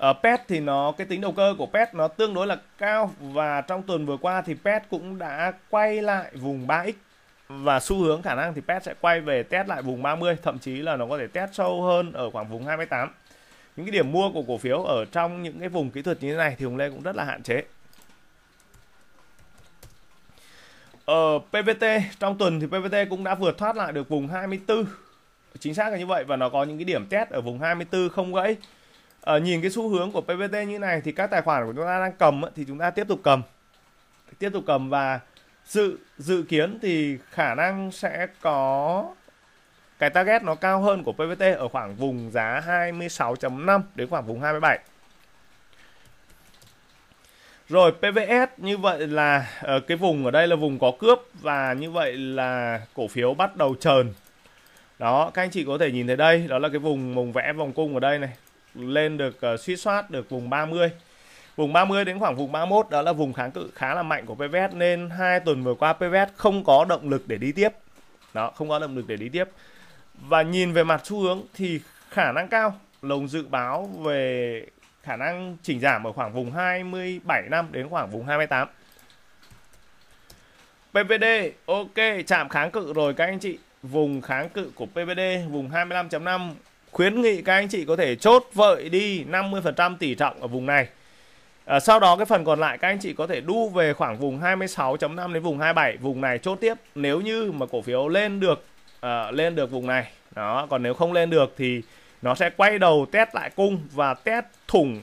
Uh, ờ, PET thì nó cái tính đầu cơ của PET nó tương đối là cao và trong tuần vừa qua thì PET cũng đã quay lại vùng 3x và xu hướng khả năng thì PET sẽ quay về test lại vùng 30 thậm chí là nó có thể test sâu hơn ở khoảng vùng 28 những cái điểm mua của cổ phiếu ở trong những cái vùng kỹ thuật như thế này thì Hùng Lê cũng rất là hạn chế. Ờ, ở PVT trong tuần thì PVT cũng đã vượt thoát lại được vùng 24 chính xác là như vậy và nó có những cái điểm test ở vùng 24 không gãy. À, nhìn cái xu hướng của PVT như này thì các tài khoản của chúng ta đang cầm thì chúng ta tiếp tục cầm. Tiếp tục cầm và dự dự kiến thì khả năng sẽ có cái target nó cao hơn của PVT ở khoảng vùng giá 26.5 đến khoảng vùng 27 rồi PVS như vậy là ờ, cái vùng ở đây là vùng có cướp và như vậy là cổ phiếu bắt đầu trờn. Đó, các anh chị có thể nhìn thấy đây, đó là cái vùng vùng vẽ vòng cung ở đây này, lên được ờ, uh, suy soát được vùng 30 vùng 30 đến khoảng vùng 31 đó là vùng kháng cự khá là mạnh của PVS nên hai tuần vừa qua PVS không có động lực để đi tiếp. Đó không có động lực để đi tiếp và nhìn về mặt xu hướng thì khả năng cao lồng dự báo về khả năng chỉnh giảm ở khoảng vùng 27 năm đến khoảng vùng 28 PVD ok chạm kháng cự rồi các anh chị. Vùng kháng cự của PVD vùng 25.5 khuyến nghị các anh chị có thể chốt vợi đi 50% tỷ trọng ở vùng này. À, sau đó cái phần còn lại các anh chị có thể đu về khoảng vùng 26.5 đến vùng 27 vùng này chốt tiếp. Nếu như mà cổ phiếu lên được uh, lên được vùng này. Đó còn nếu không lên được thì nó sẽ quay đầu test lại cung và test thủng.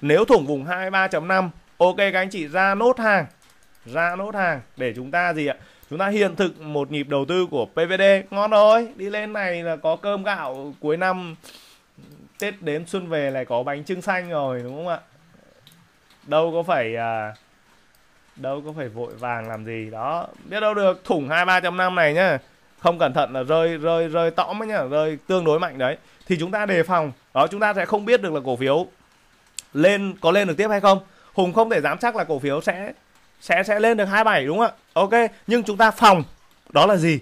Nếu thủng vùng 23.5 ok các anh chị ra nốt hàng. Ra nốt hàng để chúng ta gì ạ? Chúng ta hiện thực một nhịp đầu tư của PVD ngon rồi đi lên này là có cơm gạo cuối năm. Tết đến xuân về lại có bánh trưng xanh rồi đúng không ạ? Đâu có phải à, đâu có phải vội vàng làm gì. Đó biết đâu được thủng hai ba trăm năm này nhá không cẩn thận là rơi rơi rơi tõm ấy nhá rơi tương đối mạnh đấy thì chúng ta đề phòng đó chúng ta sẽ không biết được là cổ phiếu lên có lên được tiếp hay không hùng không thể dám chắc là cổ phiếu sẽ sẽ sẽ lên được 27 đúng không ạ? Ok, nhưng chúng ta phòng đó là gì?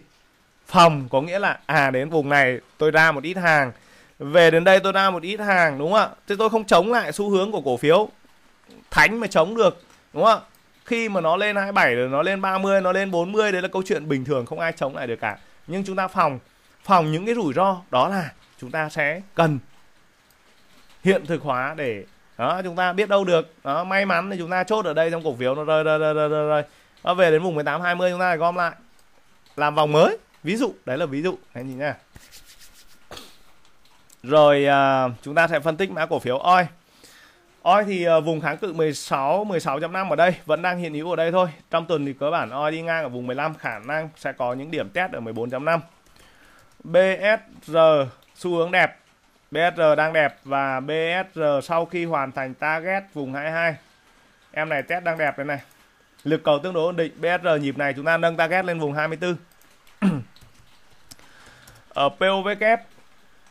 Phòng có nghĩa là à đến vùng này tôi ra một ít hàng, về đến đây tôi ra một ít hàng đúng không ạ? Thế tôi không chống lại xu hướng của cổ phiếu. Thánh mà chống được, đúng không ạ? Khi mà nó lên 27 rồi nó lên 30, nó lên 40 đấy là câu chuyện bình thường không ai chống lại được cả. Nhưng chúng ta phòng phòng những cái rủi ro đó là chúng ta sẽ cần hiện thực hóa để đó chúng ta biết đâu được đó may mắn thì chúng ta chốt ở đây trong cổ phiếu nó rơi rơi rơi rơi rơi, rơi. Nó về đến vùng 18 20 chúng ta lại gom lại làm vòng mới ví dụ đấy là ví dụ anh nhìn nha rồi uh, chúng ta sẽ phân tích mã cổ phiếu oi oi thì ờ, vùng kháng cự 16 16.5 ở đây vẫn đang hiện hữu ở đây thôi. Trong tuần thì cơ bản oi đi ngang ở vùng 15 khả năng sẽ có những điểm test ở 14.5 BSR xu hướng đẹp. BSR đang đẹp và BSR sau khi hoàn thành target vùng 22 em này test đang đẹp đây này. Lực cầu tương đối ổn định. BSR nhịp này chúng ta nâng target lên vùng 24 ở POV kép.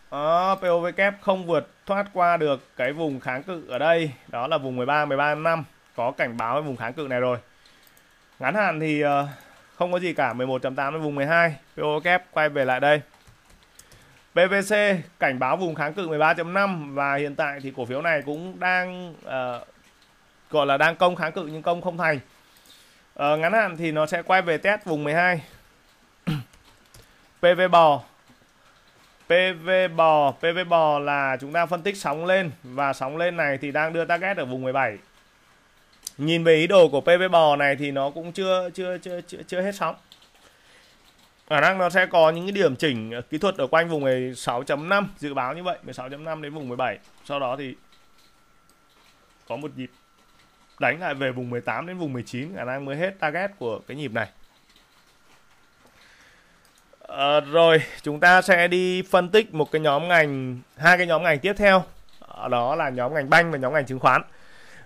Ờ, đó, POV kép không vượt thoát qua được cái vùng kháng cự ở đây. Đó là vùng 13 13 5 có cảnh báo vùng kháng cự này rồi. Ngắn hạn thì ờ, không có gì cả. 11.8 đến vùng 12 POV kép quay về lại đây. PVC cảnh báo vùng kháng cự 13.5 và hiện tại thì cổ phiếu này cũng đang uh, gọi là đang công kháng cự nhưng công không thành. Uh, ngắn hạn thì nó sẽ quay về test vùng 12. PV bò PV bò, PV bò là chúng ta phân tích sóng lên và sóng lên này thì đang đưa target ở vùng 17. Nhìn về ý đồ của PV bò này thì nó cũng chưa chưa chưa chưa, chưa hết sóng. Khả năng nó sẽ có những cái điểm chỉnh kỹ thuật ở quanh vùng 16.5 dự báo như vậy 16.5 đến vùng 17 sau đó thì có một nhịp đánh lại về vùng 18 đến vùng 19 khả năng mới hết target của cái nhịp này à, rồi chúng ta sẽ đi phân tích một cái nhóm ngành hai cái nhóm ngành tiếp theo. Ờ, đó là nhóm ngành banh và nhóm ngành chứng khoán.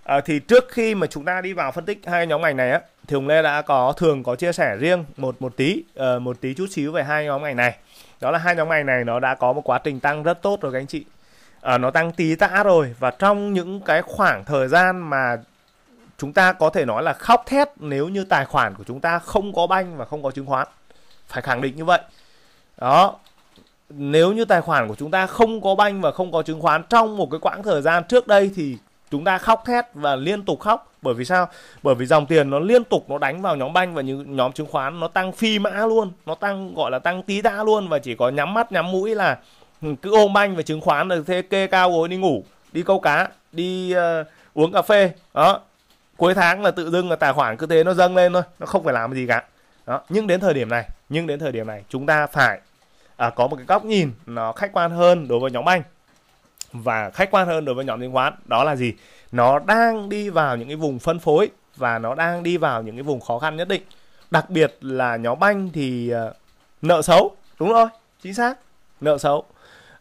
À, thì trước khi mà chúng ta đi vào phân tích hai nhóm ngành này á thì hùng lê đã có thường có chia sẻ riêng một một tí uh, một tí chút xíu về hai nhóm ngành này. Đó là hai nhóm ngành này nó đã có một quá trình tăng rất tốt rồi các anh chị. À, nó tăng tí tã rồi và trong những cái khoảng thời gian mà chúng ta có thể nói là khóc thét nếu như tài khoản của chúng ta không có banh và không có chứng khoán phải khẳng định như vậy đó. Nếu như tài khoản của chúng ta không có banh và không có chứng khoán trong một cái quãng thời gian trước đây thì chúng ta khóc thét và liên tục khóc. Bởi vì sao? Bởi vì dòng tiền nó liên tục nó đánh vào nhóm banh và những nhóm chứng khoán nó tăng phi mã luôn. Nó tăng gọi là tăng tí tã luôn và chỉ có nhắm mắt nhắm mũi là ừ, cứ ôm banh và chứng khoán rồi thế kê cao gối đi ngủ đi câu cá đi uh, uống cà phê. Đó. Cuối tháng là tự dưng là tài khoản cứ thế nó dâng lên thôi nó không phải làm gì cả. Đó. Nhưng đến thời điểm này nhưng đến thời điểm này chúng ta phải à, có một cái góc nhìn nó khách quan hơn đối với nhóm banh và khách quan hơn đối với nhóm chứng khoán đó là gì? Nó đang đi vào những cái vùng phân phối và nó đang đi vào những cái vùng khó khăn nhất định. Đặc biệt là nhóm banh thì uh, nợ xấu đúng rồi chính xác nợ xấu.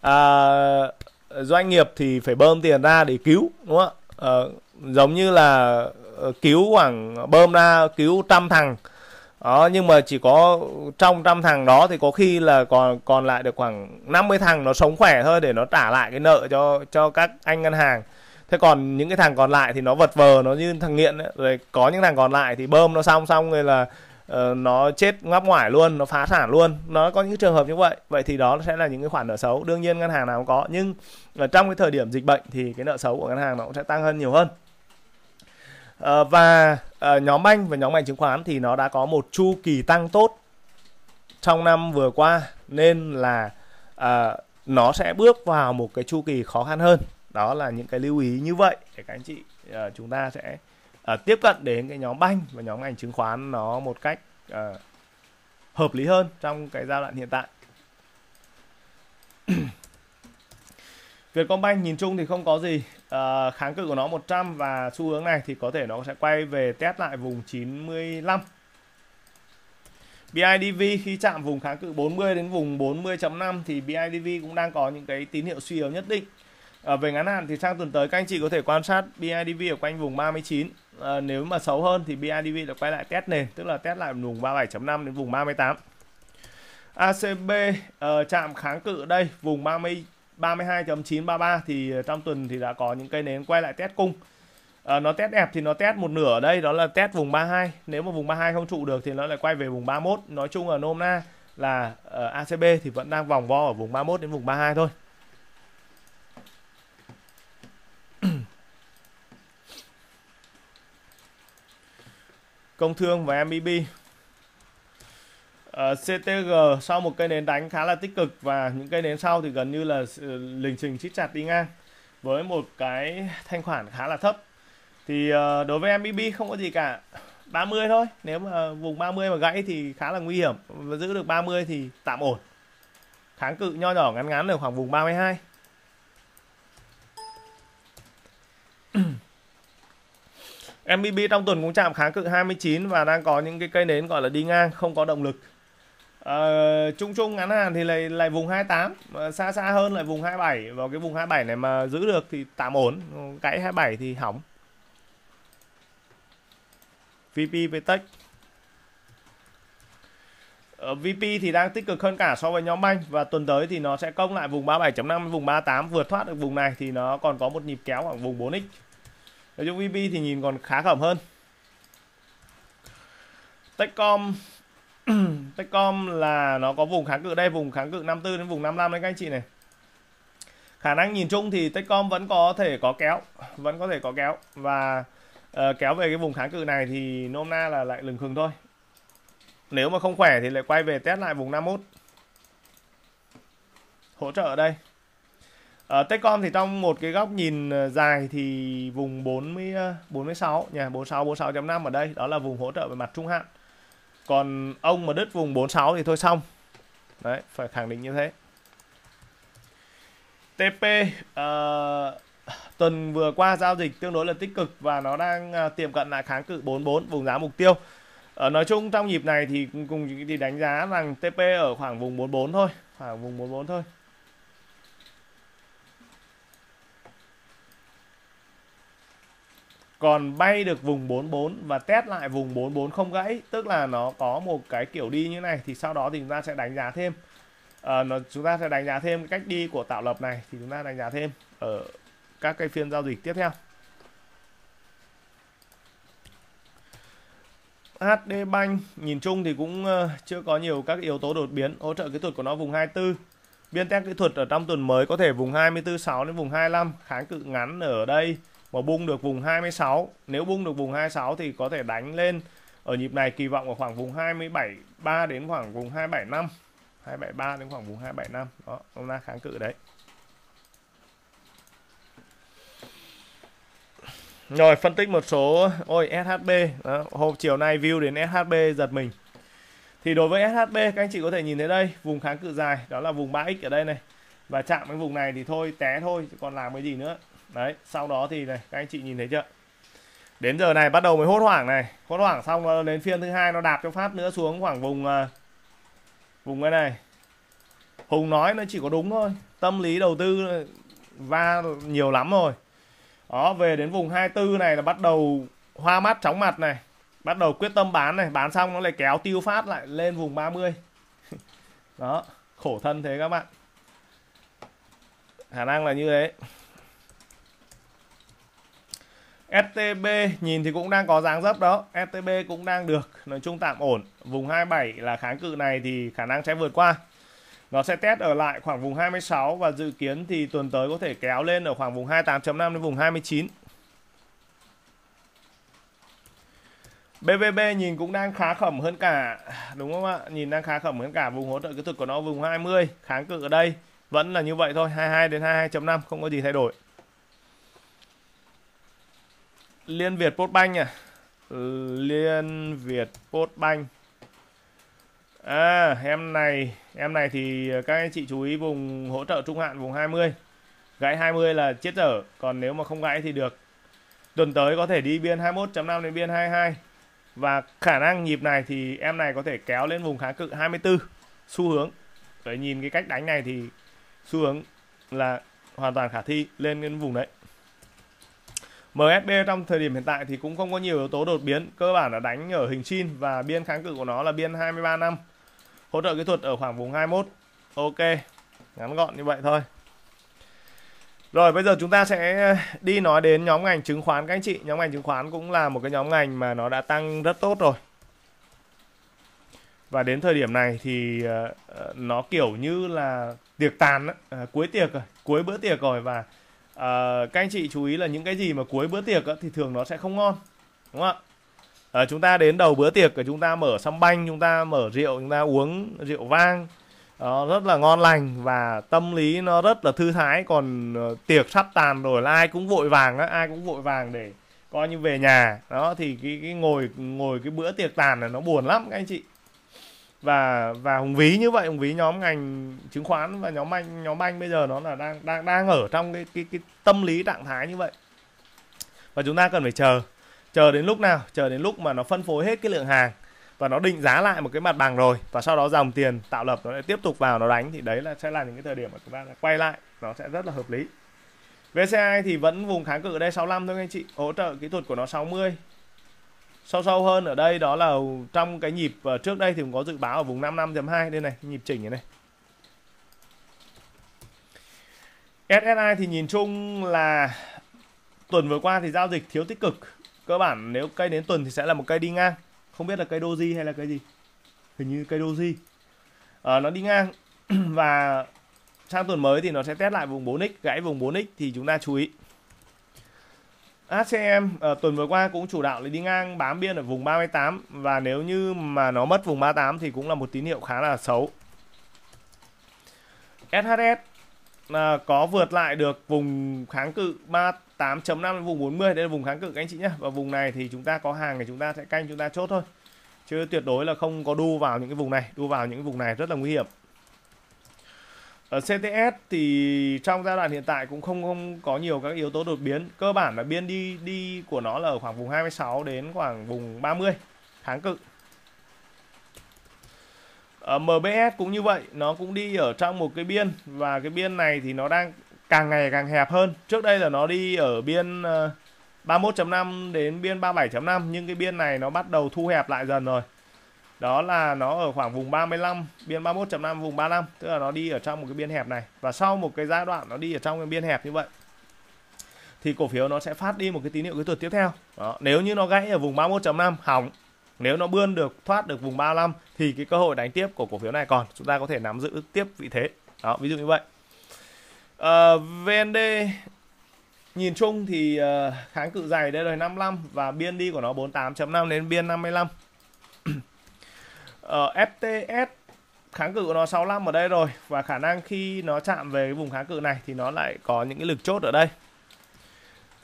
Uh, doanh nghiệp thì phải bơm tiền ra để cứu đúng không ạ? Uh, giống như là ờ, cứu khoảng bơm ra cứu trăm thằng đó nhưng mà chỉ có trong trăm thằng đó thì có khi là còn còn lại được khoảng 50 thằng nó sống khỏe thôi để nó trả lại cái nợ cho cho các anh ngân hàng. Thế còn những cái thằng còn lại thì nó vật vờ nó như thằng nghiện ấy. rồi có những thằng còn lại thì bơm nó xong xong rồi là uh, nó chết ngắp ngoài luôn nó phá sản luôn. Nó có những trường hợp như vậy. Vậy thì đó sẽ là những cái khoản nợ xấu. Đương nhiên ngân hàng nào cũng có nhưng ở trong cái thời điểm dịch bệnh thì cái nợ xấu của ngân hàng nó cũng sẽ tăng hơn nhiều hơn. Ờ, và ờ, nhóm banh và nhóm ngành chứng khoán thì nó đã có một chu kỳ tăng tốt trong năm vừa qua nên là uh, nó sẽ bước vào một cái chu kỳ khó khăn hơn. Đó là những cái lưu ý như vậy để các anh chị uh, chúng ta sẽ uh, tiếp cận đến cái nhóm banh và nhóm ngành chứng khoán nó một cách uh, hợp lý hơn trong cái giai đoạn hiện tại. Vietcombank nhìn chung thì không có gì uh, kháng cự của nó 100 và xu hướng này thì có thể nó sẽ quay về test lại vùng 95 BIDV khi chạm vùng kháng cự 40 đến vùng 40.5 thì BIDV cũng đang có những cái tín hiệu suy yếu nhất định. À, về ngắn hạn thì sang tuần tới các anh chị có thể quan sát BIDV ở quanh vùng 39 à, ờ, nếu mà xấu hơn thì BIDV là quay lại test nền tức là test lại vùng 37.5 đến vùng 38 ACB uh, chạm kháng cự đây vùng 30 32.933 thì ờ, trong tuần thì đã có những cây nến quay lại test cung. À, nó test đẹp thì nó test một nửa ở đây đó là test vùng 32 nếu mà vùng 32 không trụ được thì nó lại quay về vùng 31 nói chung là nôm na là ờ, uh, ACB thì vẫn đang vòng vo ở vùng 31 đến vùng 32 thôi. Công Thương và MBB Ờ, uh, CTG sau một cây nến đánh khá là tích cực và những cây nến sau thì gần như là ờ, lình trình chít chặt đi ngang với một cái thanh khoản khá là thấp. Thì uh, đối với MBB không có gì cả 30 thôi. Nếu mà vùng 30 mà gãy thì khá là nguy hiểm. Và giữ được 30 thì tạm ổn. Kháng cự nho nhỏ ngắn ngắn ở khoảng vùng 32 MBB trong tuần cũng chạm kháng cự 29 và đang có những cái cây nến gọi là đi ngang không có động lực. Uh, chung chung ngắn hạn thì lại lại vùng 28 mà ờ, xa xa hơn lại vùng 27 vào cái vùng 27 này mà giữ được thì tạm ổn. Cãi 27 thì hỏng. VP Vtech ở ờ, VP thì đang tích cực hơn cả so với nhóm banh và tuần tới thì nó sẽ công lại vùng 37.5 vùng 38 vượt thoát được vùng này thì nó còn có một nhịp kéo khoảng vùng 4x nói chung VP thì nhìn còn khá khẩm hơn. Techcom. Techcom là nó có vùng kháng cự đây vùng kháng cự 54 đến vùng 55 đấy các anh chị này. Khả năng nhìn chung thì Techcom vẫn có thể có kéo vẫn có thể có kéo. Và uh, kéo về cái vùng kháng cự này thì nôm na là lại lừng khừng thôi. Nếu mà không khỏe thì lại quay về test lại vùng 51 hỗ trợ ở đây. Ở Techcom thì trong một cái góc nhìn ờ, dài thì vùng 40 46 nhà 46 46.5 ở đây. Đó là vùng hỗ trợ về mặt trung hạn còn ông mà đứt vùng 46 thì thôi xong. Đấy phải khẳng định như thế. TP uh, ờ, tuần vừa qua giao dịch tương đối là tích cực và nó đang uh, tiệm cận lại kháng cự 44 vùng giá mục tiêu. Uh, nói chung trong nhịp này thì cùng thì đánh giá rằng TP ở khoảng vùng 44 thôi khoảng vùng 44 thôi. Còn bay được vùng 44 và test lại vùng 44 không gãy tức là nó có một cái kiểu đi như này thì sau đó thì chúng ta sẽ đánh giá thêm. À, nó, chúng ta sẽ đánh giá thêm cái cách đi của tạo lập này thì chúng ta đánh giá thêm ở các cái phiên giao dịch tiếp theo. HD Bank nhìn chung thì cũng ờ, chưa có nhiều các yếu tố đột biến hỗ trợ kỹ thuật của nó vùng 24 biên test kỹ thuật ở trong tuần mới có thể vùng 24.6 đến vùng 25 kháng cự ngắn ở đây mà bung được vùng 26 nếu bung được vùng 26 thì có thể đánh lên ở nhịp này kỳ vọng ở khoảng vùng 27 3 đến khoảng vùng 275 273 đến khoảng vùng 275 đó ông ta kháng cự đấy. Rồi phân tích một số ôi SHB đó, hôm chiều nay view đến SHB giật mình. Thì đối với SHB các anh chị có thể nhìn thấy đây, vùng kháng cự dài đó là vùng 3x ở đây này. Và chạm cái vùng này thì thôi té thôi còn làm cái gì nữa đấy, sau đó thì này, các anh chị nhìn thấy chưa? Đến giờ này bắt đầu mới hốt hoảng này. Hốt hoảng xong nó đến phiên thứ hai nó đạp cho phát nữa xuống khoảng vùng à, vùng cái này. Hùng nói nó chỉ có đúng thôi. Tâm lý đầu tư va nhiều lắm rồi. Đó, về đến vùng 24 này là bắt đầu hoa mắt, chóng mặt này. Bắt đầu quyết tâm bán này. Bán xong nó lại kéo tiêu phát lại lên vùng 30 đó, khổ thân thế các bạn. Khả năng là như thế. STB nhìn thì cũng đang có dáng dấp đó. STB cũng đang được, nói chung tạm ổn. Vùng 27 là kháng cự này thì khả năng sẽ vượt qua. Nó sẽ test ở lại khoảng vùng 26 và dự kiến thì tuần tới có thể kéo lên ở khoảng vùng 28.5 đến vùng 29 BVB nhìn cũng đang khá khẩm hơn cả, đúng không ạ? Nhìn đang khá khẩm hơn cả vùng hỗ trợ kỹ thuật của nó vùng 20 kháng cự ở đây vẫn là như vậy thôi 22 đến 22.5 không có gì thay đổi. Liên Việt Postbank à ừ, Liên Việt Postbank À em này Em này thì các anh chị chú ý vùng hỗ trợ trung hạn vùng 20 Gãy 20 là chết dở, Còn nếu mà không gãy thì được. Tuần tới có thể đi biên 21.5 đến biên 22 Và khả năng nhịp này thì em này có thể kéo lên vùng kháng cự 24 Xu hướng, Đấy, nhìn cái cách đánh này thì xu hướng là hoàn toàn khả thi lên cái vùng đấy. MSB trong thời điểm hiện tại thì cũng không có nhiều yếu tố đột biến. Cơ bản là đánh ở hình chin và biên kháng cự của nó là biên 23 năm. Hỗ trợ kỹ thuật ở khoảng vùng 21 ok, ngắn gọn như vậy thôi. Rồi, bây giờ chúng ta sẽ đi nói đến nhóm ngành chứng khoán các anh chị. Nhóm ngành chứng khoán cũng là một cái nhóm ngành mà nó đã tăng rất tốt rồi. Và đến thời điểm này thì ờ, ờ, nó kiểu như là tiệc tàn ờ, cuối tiệc rồi, cuối bữa tiệc rồi và à, các anh chị chú ý là những cái gì mà cuối bữa tiệc á, thì thường nó sẽ không ngon đúng không ạ? À, chúng ta đến đầu bữa tiệc chúng ta mở xăm banh chúng ta mở rượu chúng ta uống rượu vang. Nó rất là ngon lành và tâm lý nó rất là thư thái. Còn uh, tiệc sắp tàn rồi là ai cũng vội vàng á ai cũng vội vàng để coi như về nhà. Đó thì cái cái ngồi ngồi cái bữa tiệc tàn là nó buồn lắm các anh chị và và hùng ví như vậy, hùng ví nhóm ngành chứng khoán và nhóm anh nhóm anh bây giờ nó là đang đang đang ở trong cái cái cái tâm lý trạng thái như vậy. Và chúng ta cần phải chờ. Chờ đến lúc nào? Chờ đến lúc mà nó phân phối hết cái lượng hàng và nó định giá lại một cái mặt bằng rồi và sau đó dòng tiền tạo lập nó lại tiếp tục vào, nó đánh thì đấy là, sẽ là những cái thời điểm mà chúng ta quay lại. Nó sẽ rất là hợp lý. VCI thì vẫn vùng kháng cự ở đây 65 thôi anh chị. Hỗ trợ kỹ thuật của nó 60 sâu sâu hơn ở đây đó là trong cái nhịp ờ, trước đây thì cũng có dự báo ở vùng 55.2 đây này nhịp chỉnh này, này. SSI thì nhìn chung là tuần vừa qua thì giao dịch thiếu tích cực. Cơ bản nếu cây đến tuần thì sẽ là một cây đi ngang. Không biết là cây doji hay là cây gì. Hình như cây doji. À, nó đi ngang. Và sang tuần mới thì nó sẽ test lại vùng 4x gãy vùng 4x thì chúng ta chú ý. ACM à, ờ, tuần vừa qua cũng chủ đạo là đi ngang bám biên ở vùng 38 và nếu như mà nó mất vùng 38 thì cũng là một tín hiệu khá là xấu. SHS à, ờ, có vượt lại được vùng kháng cự 38.5 vùng 40 đây là vùng kháng cự các anh chị nhé. Và vùng này thì chúng ta có hàng thì chúng ta sẽ canh chúng ta chốt thôi. Chứ tuyệt đối là không có đu vào những cái vùng này đu vào những cái vùng này rất là nguy hiểm. Ờ, ở CTS thì trong giai đoạn hiện tại cũng không không có nhiều các yếu tố đột biến. Cơ bản là biên đi đi của nó là ở khoảng vùng 26 đến khoảng vùng 30 kháng cự. Ờ, ở MBS cũng như vậy, nó cũng đi ở trong một cái biên và cái biên này thì nó đang càng ngày càng hẹp hơn. Trước đây là nó đi ở biên ờ, 31.5 đến biên 37.5 nhưng cái biên này nó bắt đầu thu hẹp lại dần rồi đó là nó ở khoảng vùng 35 biên 31.5 vùng 35 tức là nó đi ở trong một cái biên hẹp này. Và sau một cái giai đoạn nó đi ở trong cái biên hẹp như vậy thì cổ phiếu nó sẽ phát đi một cái tín hiệu kỹ thuật tiếp theo. Đó. nếu như nó gãy ở vùng 31.5 hỏng. Nếu nó bươn được thoát được vùng 35 thì cái cơ hội đánh tiếp của cổ phiếu này còn. Chúng ta có thể nắm giữ tiếp vị thế. Đó ví dụ như vậy. Ờ, uh, VND nhìn chung thì uh, kháng cự dày đây rồi 55 và biên đi của nó 48.5 đến biên 55 Ờ, uh, FTS kháng cự của nó 65 ở đây rồi và khả năng khi nó chạm về cái vùng kháng cự này thì nó lại có những cái lực chốt ở đây.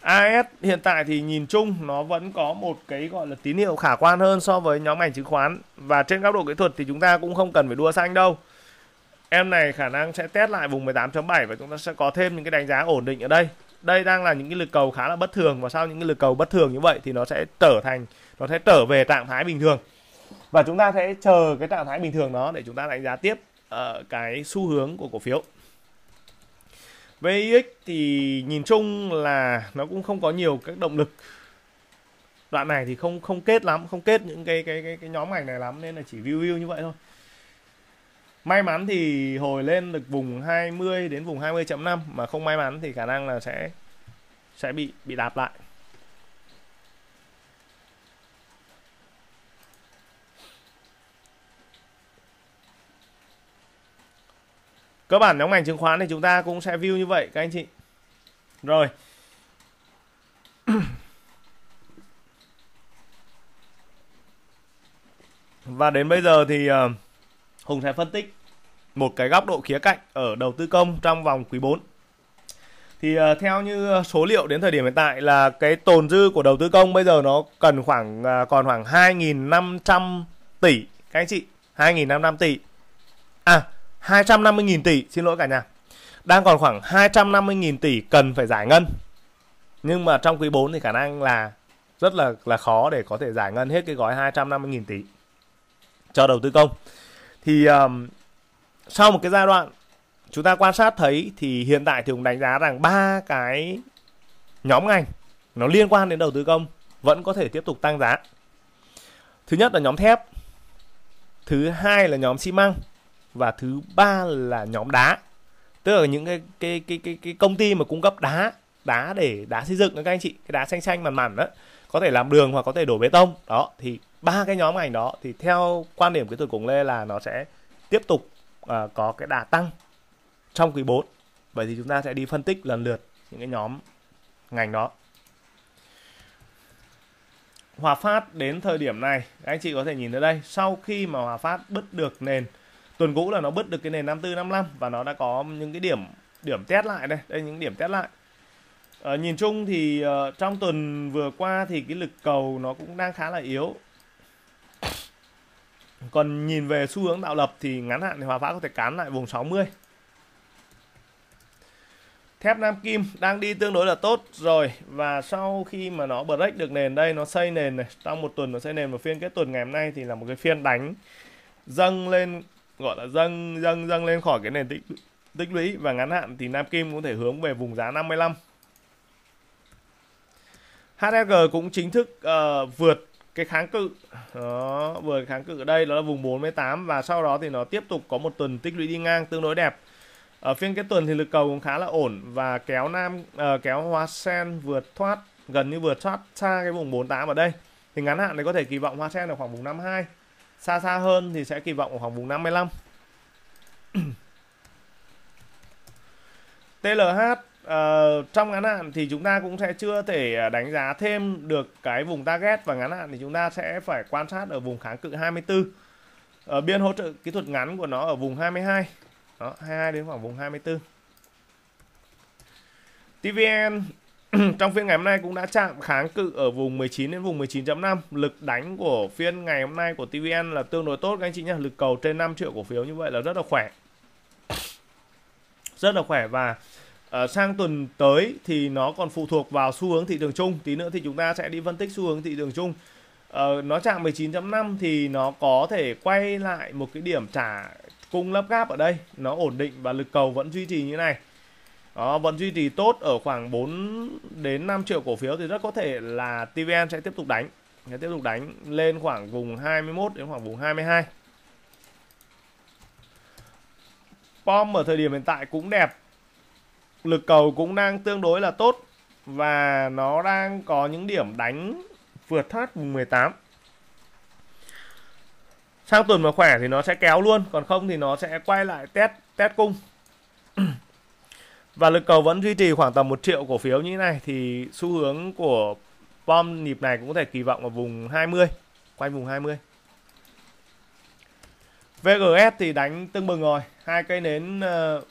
AS hiện tại thì nhìn chung nó vẫn có một cái gọi là tín hiệu khả quan hơn so với nhóm ngành chứng khoán và trên góc độ kỹ thuật thì chúng ta cũng không cần phải đua xanh đâu. Em này khả năng sẽ test lại vùng 18.7 và chúng ta sẽ có thêm những cái đánh giá ổn định ở đây. Đây đang là những cái lực cầu khá là bất thường và sau những cái lực cầu bất thường như vậy thì nó sẽ trở thành nó sẽ trở về trạng thái bình thường và chúng ta sẽ chờ cái trạng thái bình thường đó để chúng ta đánh giá tiếp uh, cái xu hướng của cổ phiếu. VIX thì nhìn chung là nó cũng không có nhiều các động lực. Đoạn này thì không không kết lắm không kết những cái cái cái, cái nhóm ngành này lắm nên là chỉ view view như vậy thôi. May mắn thì hồi lên được vùng 20 đến vùng 20.5 mà không may mắn thì khả năng là sẽ sẽ bị bị đạp lại. Cơ bản nhóm ngành chứng khoán thì chúng ta cũng sẽ view như vậy, các anh chị. Rồi. Và đến bây giờ thì ờ, Hùng sẽ phân tích một cái góc độ khía cạnh ở đầu tư công trong vòng quý 4 thì ờ, theo như số liệu đến thời điểm hiện tại là cái tồn dư của đầu tư công bây giờ nó cần khoảng ờ, còn khoảng 2.500 tỷ, các anh chị. 2.500 tỷ. À 250.000 tỷ, xin lỗi cả nhà. Đang còn khoảng 250.000 tỷ cần phải giải ngân. Nhưng mà trong quý 4 thì khả năng là rất là là khó để có thể giải ngân hết cái gói 250.000 tỷ cho đầu tư công. Thì um, sau một cái giai đoạn chúng ta quan sát thấy thì hiện tại thì cũng đánh giá rằng ba cái nhóm ngành nó liên quan đến đầu tư công vẫn có thể tiếp tục tăng giá. Thứ nhất là nhóm thép, thứ hai là nhóm xi măng và thứ ba là nhóm đá. Tức là những cái cái cái cái, cái công ty mà cung cấp đá đá để đá xây dựng các anh chị cái đá xanh xanh mằn mằn đó có thể làm đường hoặc có thể đổ bê tông. Đó thì ba cái nhóm ngành đó thì theo quan điểm kỹ thuật cùng Lê là nó sẽ tiếp tục uh, có cái đà tăng trong quý 4 vậy thì chúng ta sẽ đi phân tích lần lượt những cái nhóm ngành đó. Hòa Phát đến thời điểm này anh chị có thể nhìn thấy đây sau khi mà Hòa Phát bứt được nền tuần cũ là nó bứt được cái nền 54 55 và nó đã có những cái điểm điểm test lại đây. Đây những điểm test lại. À, nhìn chung thì uh, trong tuần vừa qua thì cái lực cầu nó cũng đang khá là yếu. Còn nhìn về xu hướng tạo lập thì ngắn hạn thì Hòa Phát có thể cán lại vùng 60 Thép Nam Kim đang đi tương đối là tốt rồi. Và sau khi mà nó break được nền đây nó xây nền này trong một tuần nó xây nền và phiên kết tuần ngày hôm nay thì là một cái phiên đánh dâng lên gọi là dâng dâng dâng lên khỏi cái nền tích tích lũy và ngắn hạn thì Nam Kim cũng thể hướng về vùng giá 55 HSG cũng chính thức uh, vượt cái kháng cự. Đó vượt kháng cự ở đây đó là vùng 48 và sau đó thì nó tiếp tục có một tuần tích lũy đi ngang tương đối đẹp. Ở phiên kết tuần thì lực cầu cũng khá là ổn và kéo nam uh, kéo hoa sen vượt thoát gần như vượt thoát xa cái vùng 48 ở đây. Thì ngắn hạn thì có thể kỳ vọng hoa sen ở khoảng vùng 52 xa xa hơn thì sẽ kỳ vọng ở khoảng vùng 55 TLH uh, trong ngắn hạn thì chúng ta cũng sẽ chưa thể ờ, đánh giá thêm được cái vùng target và ngắn hạn thì chúng ta sẽ phải quan sát ở vùng kháng cự 24 ở ờ, biên hỗ trợ kỹ thuật ngắn của nó ở vùng 22 đó 22 đến khoảng vùng 24 TVN trong phiên ngày hôm nay cũng đã chạm kháng cự ở vùng 19 đến vùng 19.5 lực đánh của phiên ngày hôm nay của TVN là tương đối tốt các anh chị nhé lực cầu trên 5 triệu cổ phiếu như vậy là rất là khỏe. Rất là khỏe và uh, sang tuần tới thì nó còn phụ thuộc vào xu hướng thị trường chung. Tí nữa thì chúng ta sẽ đi phân tích xu hướng thị trường chung. Uh, nó chạm 19.5 thì nó có thể quay lại một cái điểm trả cung lắp gáp ở đây. Nó ổn định và lực cầu vẫn duy trì như này đó, vẫn duy trì tốt ở khoảng 4 đến 5 triệu cổ phiếu thì rất có thể là TVN sẽ tiếp tục đánh. Sẽ tiếp tục đánh lên khoảng vùng 21 đến khoảng vùng 22 POM ở thời điểm hiện tại cũng đẹp. Lực cầu cũng đang tương đối là tốt và nó đang có những điểm đánh vượt thoát vùng 18 sang tuần mà khỏe thì nó sẽ kéo luôn còn không thì nó sẽ quay lại test test cung. và lực cầu vẫn duy trì khoảng tầm 1 triệu cổ phiếu như thế này thì xu hướng của bom nhịp này cũng có thể kỳ vọng ở vùng 20 quanh vùng 20 VGS thì đánh tương bừng rồi hai cây nến uh,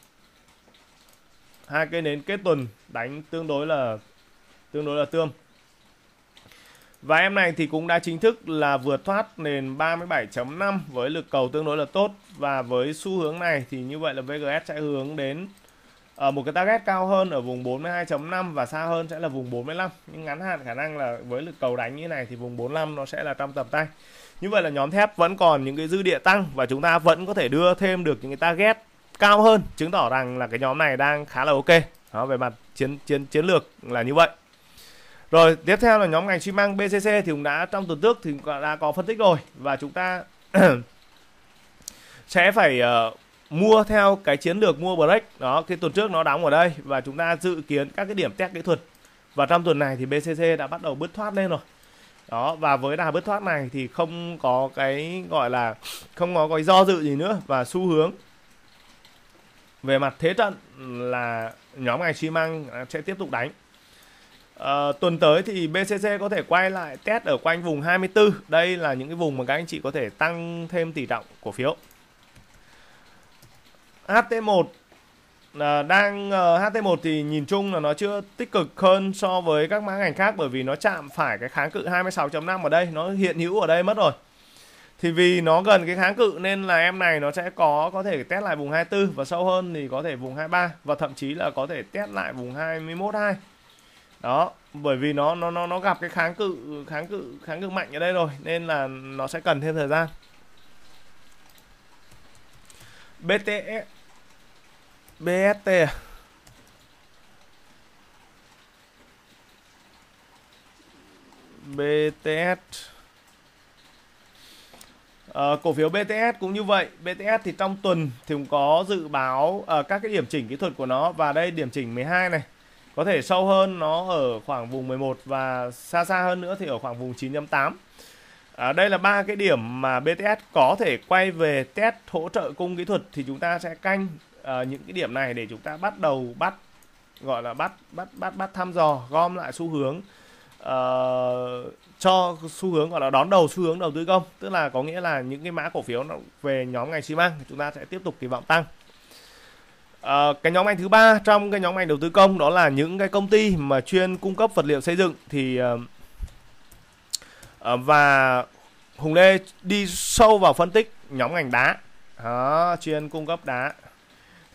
hai cây nến kết tuần đánh tương đối là tương đối là tương và em này thì cũng đã chính thức là vượt thoát nền 37.5 với lực cầu tương đối là tốt. Và với xu hướng này thì như vậy là VGS sẽ hướng đến ở một cái target cao hơn ở vùng 42.5 và xa hơn sẽ là vùng 45 nhưng ngắn hạn khả năng là với lực cầu đánh như này thì vùng 45 nó sẽ là trong tầm tay. Như vậy là nhóm thép vẫn còn những cái dư địa tăng và chúng ta vẫn có thể đưa thêm được những cái target cao hơn chứng tỏ rằng là cái nhóm này đang khá là ok. Đó về mặt chiến chiến chiến lược là như vậy. Rồi tiếp theo là nhóm ngành xi măng BCC thì cũng đã trong tuần trước thì đã có phân tích rồi. Và chúng ta sẽ phải uh, mua theo cái chiến lược mua break. Đó cái tuần trước nó đóng ở đây và chúng ta dự kiến các cái điểm test kỹ thuật. Và trong tuần này thì BCC đã bắt đầu bứt thoát lên rồi. Đó và với đà bứt thoát này thì không có cái gọi là không có cái do dự gì nữa. Và xu hướng về mặt thế trận là nhóm ngành xi măng sẽ tiếp tục đánh. À, tuần tới thì BCC có thể quay lại test ở quanh vùng 24 đây là những cái vùng mà các anh chị có thể tăng thêm tỷ trọng cổ phiếu. HT1 là đang ờ, uh, HT1 thì nhìn chung là nó chưa tích cực hơn so với các mã ngành khác bởi vì nó chạm phải cái kháng cự 26.5 ở đây nó hiện hữu ở đây mất rồi. Thì vì nó gần cái kháng cự nên là em này nó sẽ có có thể test lại vùng 24 và sâu hơn thì có thể vùng 23 và thậm chí là có thể test lại vùng 21 2 đó bởi vì nó nó nó nó gặp cái kháng cự kháng cự kháng cự mạnh ở đây rồi nên là nó sẽ cần thêm thời gian. BTS BST à? BTS À, ờ, cổ phiếu BTS cũng như vậy. BTS thì trong tuần thì cũng có dự báo à, các cái điểm chỉnh kỹ thuật của nó và đây điểm chỉnh 12 này. Có thể sâu hơn nó ở khoảng vùng 11 và xa xa hơn nữa thì ở khoảng vùng 9.8. À, ờ, đây là ba cái điểm mà BTS có thể quay về test hỗ trợ cung kỹ thuật thì chúng ta sẽ canh uh, những cái điểm này để chúng ta bắt đầu bắt gọi là bắt bắt bắt bắt thăm dò gom lại xu hướng uh, cho xu hướng gọi là đón đầu xu hướng đầu tư công. Tức là có nghĩa là những cái mã cổ phiếu về nhóm ngành xi măng chúng ta sẽ tiếp tục kỳ vọng tăng. Uh, cái nhóm ngành thứ ba trong cái nhóm ngành đầu tư công đó là những cái công ty mà chuyên cung cấp vật liệu xây dựng thì uh, uh, và Hùng Lê đi sâu vào phân tích nhóm ngành đá. Đó, chuyên cung cấp đá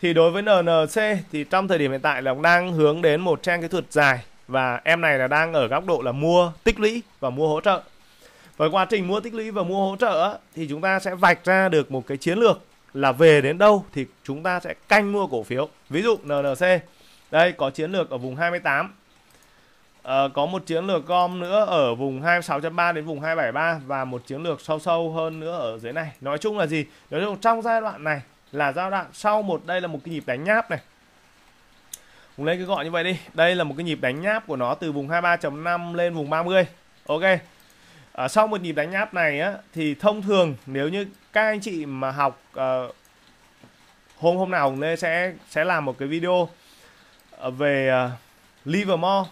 thì đối với NNC thì trong thời điểm hiện tại là đang hướng đến một trang kỹ thuật dài và em này là đang ở góc độ là mua tích lũy và mua hỗ trợ. Với quá trình mua tích lũy và mua hỗ trợ thì chúng ta sẽ vạch ra được một cái chiến lược là về đến đâu thì chúng ta sẽ canh mua cổ phiếu. Ví dụ NNC đây có chiến lược ở vùng 28 à, ờ, có một chiến lược gom nữa ở vùng 26.3 đến vùng 273 và một chiến lược sâu sâu hơn nữa ở dưới này. Nói chung là gì? Nói chung trong giai đoạn này là giai đoạn sau một đây là một cái nhịp đánh nháp này. Hùng lấy cái gọi như vậy đi. Đây là một cái nhịp đánh nháp của nó từ vùng 23.5 lên vùng 30 ok. Ở sau một nhịp đánh nháp này á thì thông thường nếu như các anh chị mà học uh, hôm hôm nào Hùng Lê sẽ sẽ làm một cái video à, về uh, Livermore.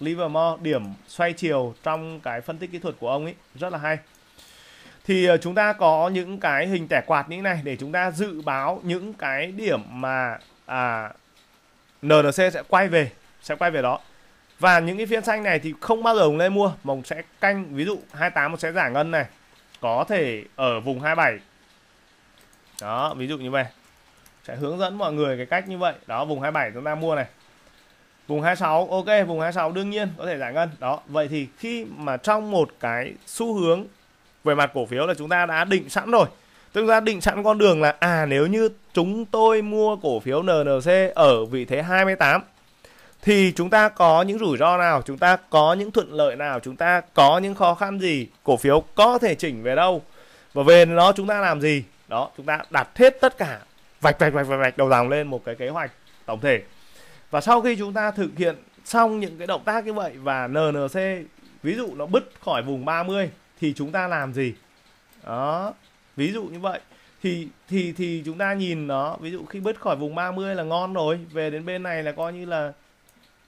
Livermore điểm xoay chiều trong cái phân tích kỹ thuật của ông ấy. Rất là hay thì ờ, chúng ta có những cái hình tẻ quạt như thế này để chúng ta dự báo những cái điểm mà à, NNC sẽ quay về sẽ quay về đó. Và những cái phiên xanh này thì không bao giờ ông lên mua mà ông sẽ canh ví dụ 28 sẽ giải ngân này có thể ở vùng 27 đó ví dụ như vậy. Sẽ hướng dẫn mọi người cái cách như vậy. Đó vùng 27 chúng ta mua này. Vùng 26 ok vùng 26 đương nhiên có thể giải ngân. Đó vậy thì khi mà trong một cái xu hướng về mặt cổ phiếu là chúng ta đã định sẵn rồi. Chúng ta định sẵn con đường là à nếu như chúng tôi mua cổ phiếu NNC ở vị thế 28 thì chúng ta có những rủi ro nào chúng ta có những thuận lợi nào chúng ta có những khó khăn gì cổ phiếu có thể chỉnh về đâu và về nó chúng ta làm gì? Đó chúng ta đặt hết tất cả vạch vạch vạch vạch, vạch đầu dòng lên một cái kế hoạch tổng thể. Và sau khi chúng ta thực hiện xong những cái động tác như vậy và NNC ví dụ nó bứt khỏi vùng 30 thì chúng ta làm gì? Đó, ví dụ như vậy. Thì thì thì chúng ta nhìn nó, ví dụ khi bứt khỏi vùng 30 là ngon rồi, về đến bên này là coi như là,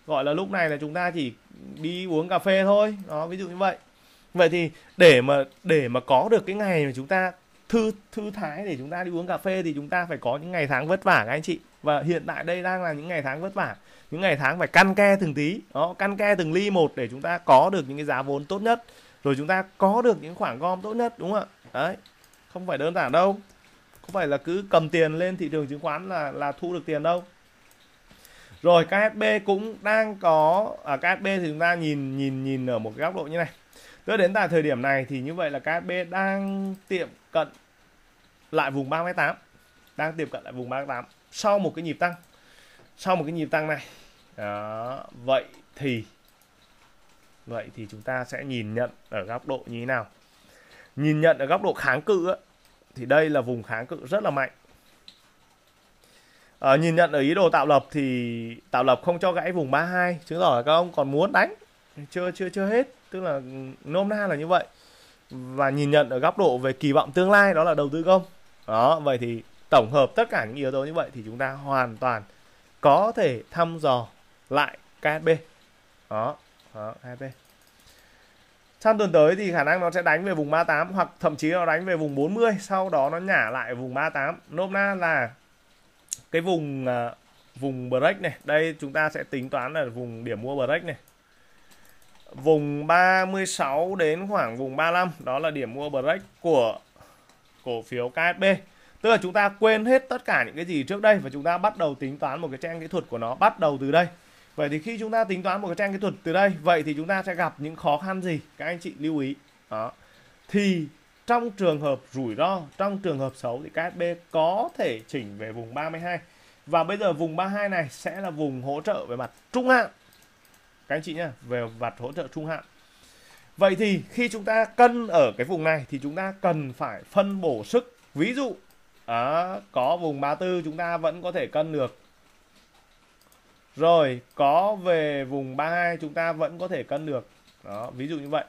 gọi là lúc này là chúng ta chỉ đi uống cà phê thôi. Đó, ví dụ như vậy. Vậy thì để mà để mà có được cái ngày mà chúng ta thư thư thái để chúng ta đi uống cà phê thì chúng ta phải có những ngày tháng vất vả các anh chị. Và hiện tại đây đang là những ngày tháng vất vả. Những ngày tháng phải căn ke từng tí. Đó, căn ke từng ly một để chúng ta có được những cái giá vốn tốt nhất rồi chúng ta có được những khoản gom tốt nhất đúng không ạ? Đấy không phải đơn giản đâu. Không phải là cứ cầm tiền lên thị trường chứng khoán là là thu được tiền đâu. Rồi KSB cũng đang có à, KSB thì chúng ta nhìn nhìn nhìn ở một cái góc độ như này. Tới đến tại thời điểm này thì như vậy là KSB đang tiệm cận lại vùng 38 đang tiệm cận lại vùng 38 sau một cái nhịp tăng. Sau một cái nhịp tăng này. Đó, vậy thì vậy thì chúng ta sẽ nhìn nhận ở góc độ như thế nào? Nhìn nhận ở góc độ kháng cự thì đây là vùng kháng cự rất là mạnh. À, nhìn nhận ở ý đồ tạo lập thì tạo lập không cho gãy vùng 32 chứng tỏ là các ông còn muốn đánh. Chưa chưa chưa hết tức là nôm na là như vậy. Và nhìn nhận ở góc độ về kỳ vọng tương lai đó là đầu tư công. Đó vậy thì tổng hợp tất cả những yếu tố như vậy thì chúng ta hoàn toàn có thể thăm dò lại KSB đó, đó p. Trong tuần tới thì khả năng nó sẽ đánh về vùng 38 hoặc thậm chí nó đánh về vùng 40 sau đó nó nhả lại vùng 38 nôm na là cái vùng uh, vùng break này. Đây chúng ta sẽ tính toán là vùng điểm mua break này. Vùng 36 đến khoảng vùng 35 đó là điểm mua break của cổ phiếu KSB tức là chúng ta quên hết tất cả những cái gì trước đây và chúng ta bắt đầu tính toán một cái trang kỹ thuật của nó bắt đầu từ đây vậy thì khi chúng ta tính toán một cái trang kỹ thuật từ đây vậy thì chúng ta sẽ gặp những khó khăn gì? Các anh chị lưu ý. Đó. Thì trong trường hợp rủi ro trong trường hợp xấu thì KSB có thể chỉnh về vùng 32 và bây giờ vùng 32 này sẽ là vùng hỗ trợ về mặt trung hạn. Các anh chị nhá về mặt hỗ trợ trung hạn. Vậy thì khi chúng ta cân ở cái vùng này thì chúng ta cần phải phân bổ sức. Ví dụ à, có vùng 34 chúng ta vẫn có thể cân được rồi có về vùng 32 chúng ta vẫn có thể cân được. Đó ví dụ như vậy.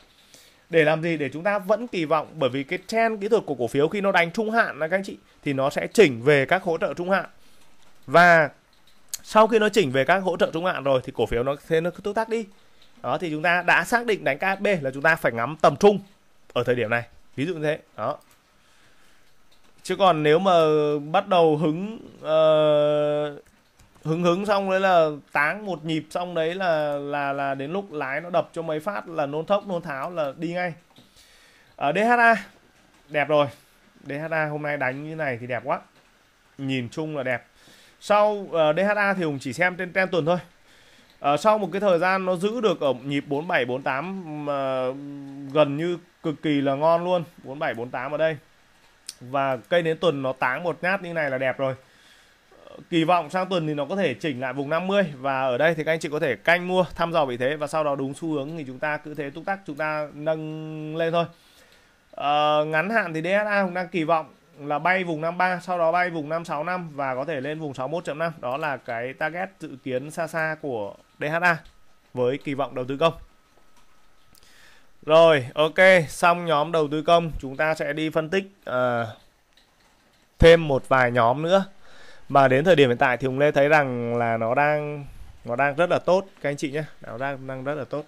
Để làm gì? Để chúng ta vẫn kỳ vọng bởi vì cái trend kỹ thuật của cổ phiếu khi nó đánh trung hạn là các anh chị thì nó sẽ chỉnh về các hỗ trợ trung hạn. Và sau khi nó chỉnh về các hỗ trợ trung hạn rồi thì cổ phiếu nó thế nó cứ tương tác đi. Đó thì chúng ta đã xác định đánh KSB là chúng ta phải ngắm tầm trung ở thời điểm này. Ví dụ như thế. Đó. Chứ còn nếu mà bắt đầu hứng uh, hứng hứng xong đấy là táng một nhịp xong đấy là là là đến lúc lái nó đập cho mấy phát là nôn thốc nôn tháo là đi ngay. Ở DHA đẹp rồi. DHA hôm nay đánh như này thì đẹp quá. Nhìn chung là đẹp. Sau ờ, uh, DHA thì Hùng chỉ xem trên ten tuần thôi. Uh, sau một cái thời gian nó giữ được ở nhịp 47 48 uh, gần như cực kỳ là ngon luôn. 47 48 ở đây. Và cây đến tuần nó táng một nhát như này là đẹp rồi kỳ vọng sang tuần thì nó có thể chỉnh lại vùng 50 và ở đây thì các anh chị có thể canh mua thăm dò vị thế và sau đó đúng xu hướng thì chúng ta cứ thế túc tắc chúng ta nâng lên thôi. À, ngắn hạn thì DSA cũng đang kỳ vọng là bay vùng 53 sau đó bay vùng 565 và có thể lên vùng 61.5 đó là cái target dự kiến xa xa của DHA với kỳ vọng đầu tư công. Rồi ok xong nhóm đầu tư công. Chúng ta sẽ đi phân tích uh, thêm một vài nhóm nữa mà đến thời điểm hiện tại thì Hùng Lê thấy rằng là nó đang nó đang rất là tốt, các anh chị nhé. Nó đang đang rất là tốt.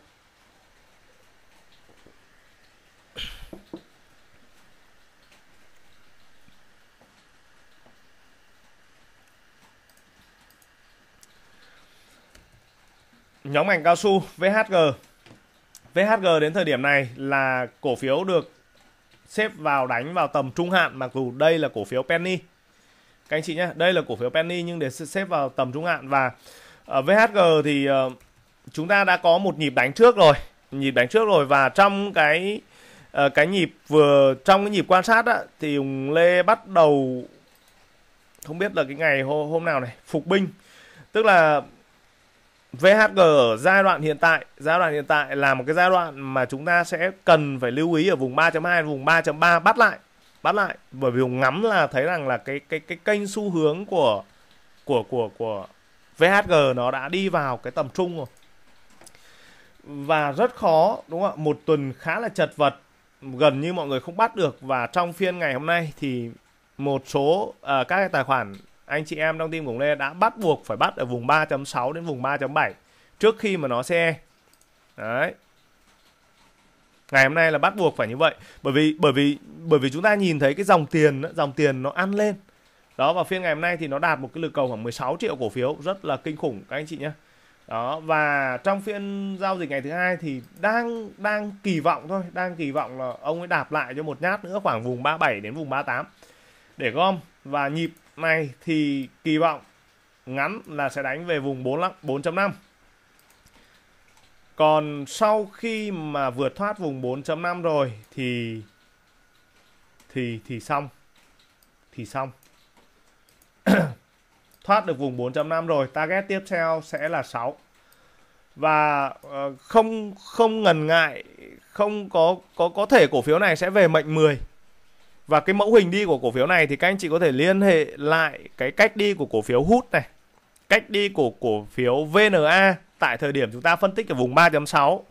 Nhóm ngành cao su VHG VHG đến thời điểm này là cổ phiếu được xếp vào đánh vào tầm trung hạn, mặc dù đây là cổ phiếu penny các anh chị nhé đây là cổ phiếu penny nhưng để xếp vào tầm trung hạn và ờ, ở VHG thì uh, chúng ta đã có một nhịp đánh trước rồi nhịp đánh trước rồi và trong cái uh, cái nhịp vừa trong cái nhịp quan sát á, thì Hùng Lê bắt đầu không biết là cái ngày hôm, hôm nào này phục binh. Tức là VHG ở giai đoạn hiện tại giai đoạn hiện tại là một cái giai đoạn mà chúng ta sẽ cần phải lưu ý ở vùng 3.2 vùng 3.3 bắt lại bắt lại. Bởi vì Hùng ngắm là thấy rằng là cái cái cái kênh xu hướng của của của của VHG nó đã đi vào cái tầm trung rồi. Và rất khó đúng không ạ? Một tuần khá là chật vật gần như mọi người không bắt được. Và trong phiên ngày hôm nay thì một số uh, các cái tài khoản anh chị em trong team của Lê đã bắt buộc phải bắt ở vùng 3.6 đến vùng 3.7 trước khi mà nó xe đấy ngày hôm nay là bắt buộc phải như vậy. Bởi vì bởi vì bởi vì chúng ta nhìn thấy cái dòng tiền dòng tiền nó ăn lên. Đó, và phiên ngày hôm nay thì nó đạt một cái lực cầu khoảng 16 triệu cổ phiếu. Rất là kinh khủng, các anh chị nhé. Đó, và trong phiên giao dịch ngày thứ hai thì đang đang kỳ vọng thôi. Đang kỳ vọng là ông ấy đạp lại cho một nhát nữa, khoảng vùng 37 đến vùng 38 để gom, và nhịp này thì kỳ vọng ngắn là sẽ đánh về vùng 4 4.5 còn sau khi mà vượt thoát vùng 4.5 rồi thì thì thì xong. Thì xong. thoát được vùng 4.5 rồi, target tiếp theo sẽ là 6. Và ờ, không không ngần ngại, không có có có thể cổ phiếu này sẽ về mệnh 10. Và cái mẫu hình đi của cổ phiếu này thì các anh chị có thể liên hệ lại cái cách đi của cổ phiếu hút này, cách đi của cổ phiếu VNA tại thời điểm chúng ta phân tích ở vùng 3.6 à,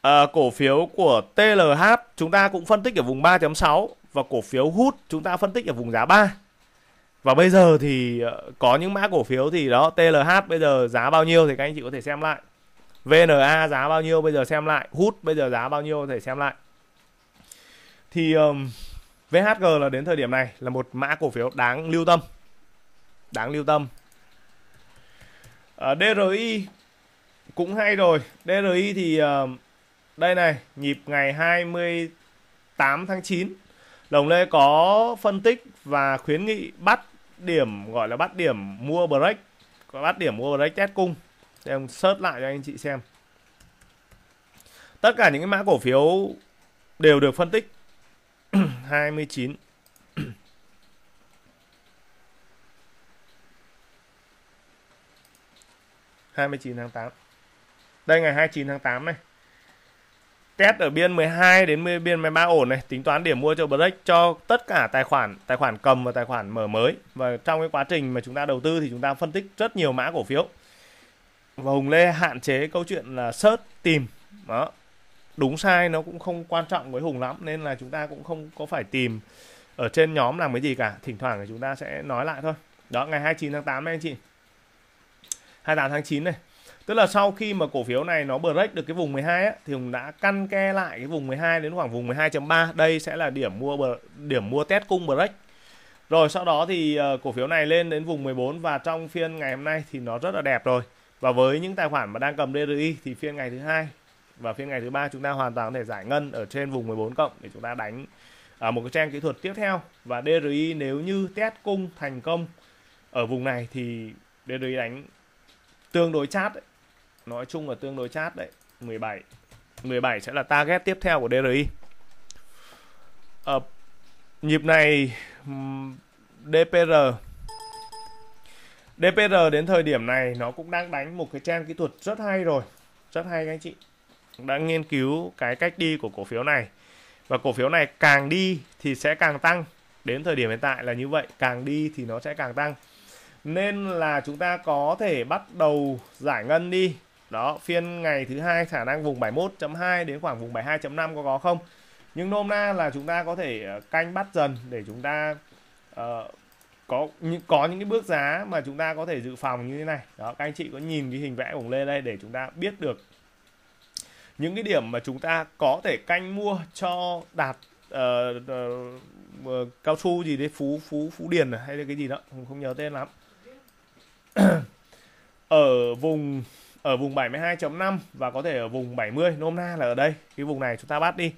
ờ, cổ phiếu của TLH chúng ta cũng phân tích ở vùng 3.6 và cổ phiếu hút chúng ta phân tích ở vùng giá 3 và bây giờ thì ờ, có những mã cổ phiếu thì đó TLH bây giờ giá bao nhiêu thì các anh chị có thể xem lại. VNA giá bao nhiêu bây giờ xem lại hút bây giờ giá bao nhiêu có thể xem lại. Thì um, VHG là đến thời điểm này là một mã cổ phiếu đáng lưu tâm. Đáng lưu tâm. Ờ, à, DRI cũng hay rồi. DRI thì uh, đây này nhịp ngày 28 tháng 9 Đồng Lê có phân tích và khuyến nghị bắt điểm gọi là bắt điểm mua break có bắt điểm mua break test cung. Để em search lại cho anh chị xem. Tất cả những cái mã cổ phiếu đều được phân tích. 29 29 tháng 8 đây ngày 29 tháng 8 này. Test ở biên 12 đến biên 13 ổn này, tính toán điểm mua cho break cho tất cả tài khoản, tài khoản cầm và tài khoản mở mới. Và trong cái quá trình mà chúng ta đầu tư thì chúng ta phân tích rất nhiều mã cổ phiếu. Và Hùng Lê hạn chế câu chuyện là search tìm. Đó. Đúng sai nó cũng không quan trọng với Hùng lắm nên là chúng ta cũng không có phải tìm ở trên nhóm làm cái gì cả. Thỉnh thoảng thì chúng ta sẽ nói lại thôi. Đó, ngày 29 tháng 8 này anh chị. 28 tháng 9 này Tức là sau khi mà cổ phiếu này nó break được cái vùng 12 á, thì Hùng đã căn ke lại cái vùng 12 đến khoảng vùng 12.3. Đây sẽ là điểm mua điểm mua test cung break. rồi sau đó thì ờ, cổ phiếu này lên đến vùng 14 và trong phiên ngày hôm nay thì nó rất là đẹp rồi và với những tài khoản mà đang cầm DRI thì phiên ngày thứ hai và phiên ngày thứ ba chúng ta hoàn toàn có thể giải ngân ở trên vùng 14 cộng để chúng ta đánh ở một cái trang kỹ thuật tiếp theo và DRI nếu như test cung thành công ở vùng này thì DRI đánh tương đối chát ấy, nói chung là tương đối chát đấy. 17 17 sẽ là target tiếp theo của DRI ở ờ, nhịp này DPR DPR đến thời điểm này nó cũng đang đánh một cái trang kỹ thuật rất hay rồi. Rất hay các anh chị. Đã nghiên cứu cái cách đi của cổ phiếu này. Và cổ phiếu này càng đi thì sẽ càng tăng. Đến thời điểm hiện tại là như vậy, càng đi thì nó sẽ càng tăng. Nên là chúng ta có thể bắt đầu giải ngân đi đó phiên ngày thứ hai khả năng vùng 71.2 đến khoảng vùng 72.5 có có không? Nhưng nôm na là chúng ta có thể ờ, canh bắt dần để chúng ta uh, có có những cái bước giá mà chúng ta có thể dự phòng như thế này. Đó các anh chị có nhìn cái hình vẽ của lê đây để chúng ta biết được những cái điểm mà chúng ta có thể canh mua cho đạt uh, uh, uh, cao su gì đấy phú phú phú điền à, hay là cái gì đó không, không nhớ tên lắm. Ở vùng ở vùng 72.5 và có thể ở vùng 70 nôm na là ở đây. Cái vùng này chúng ta bắt đi.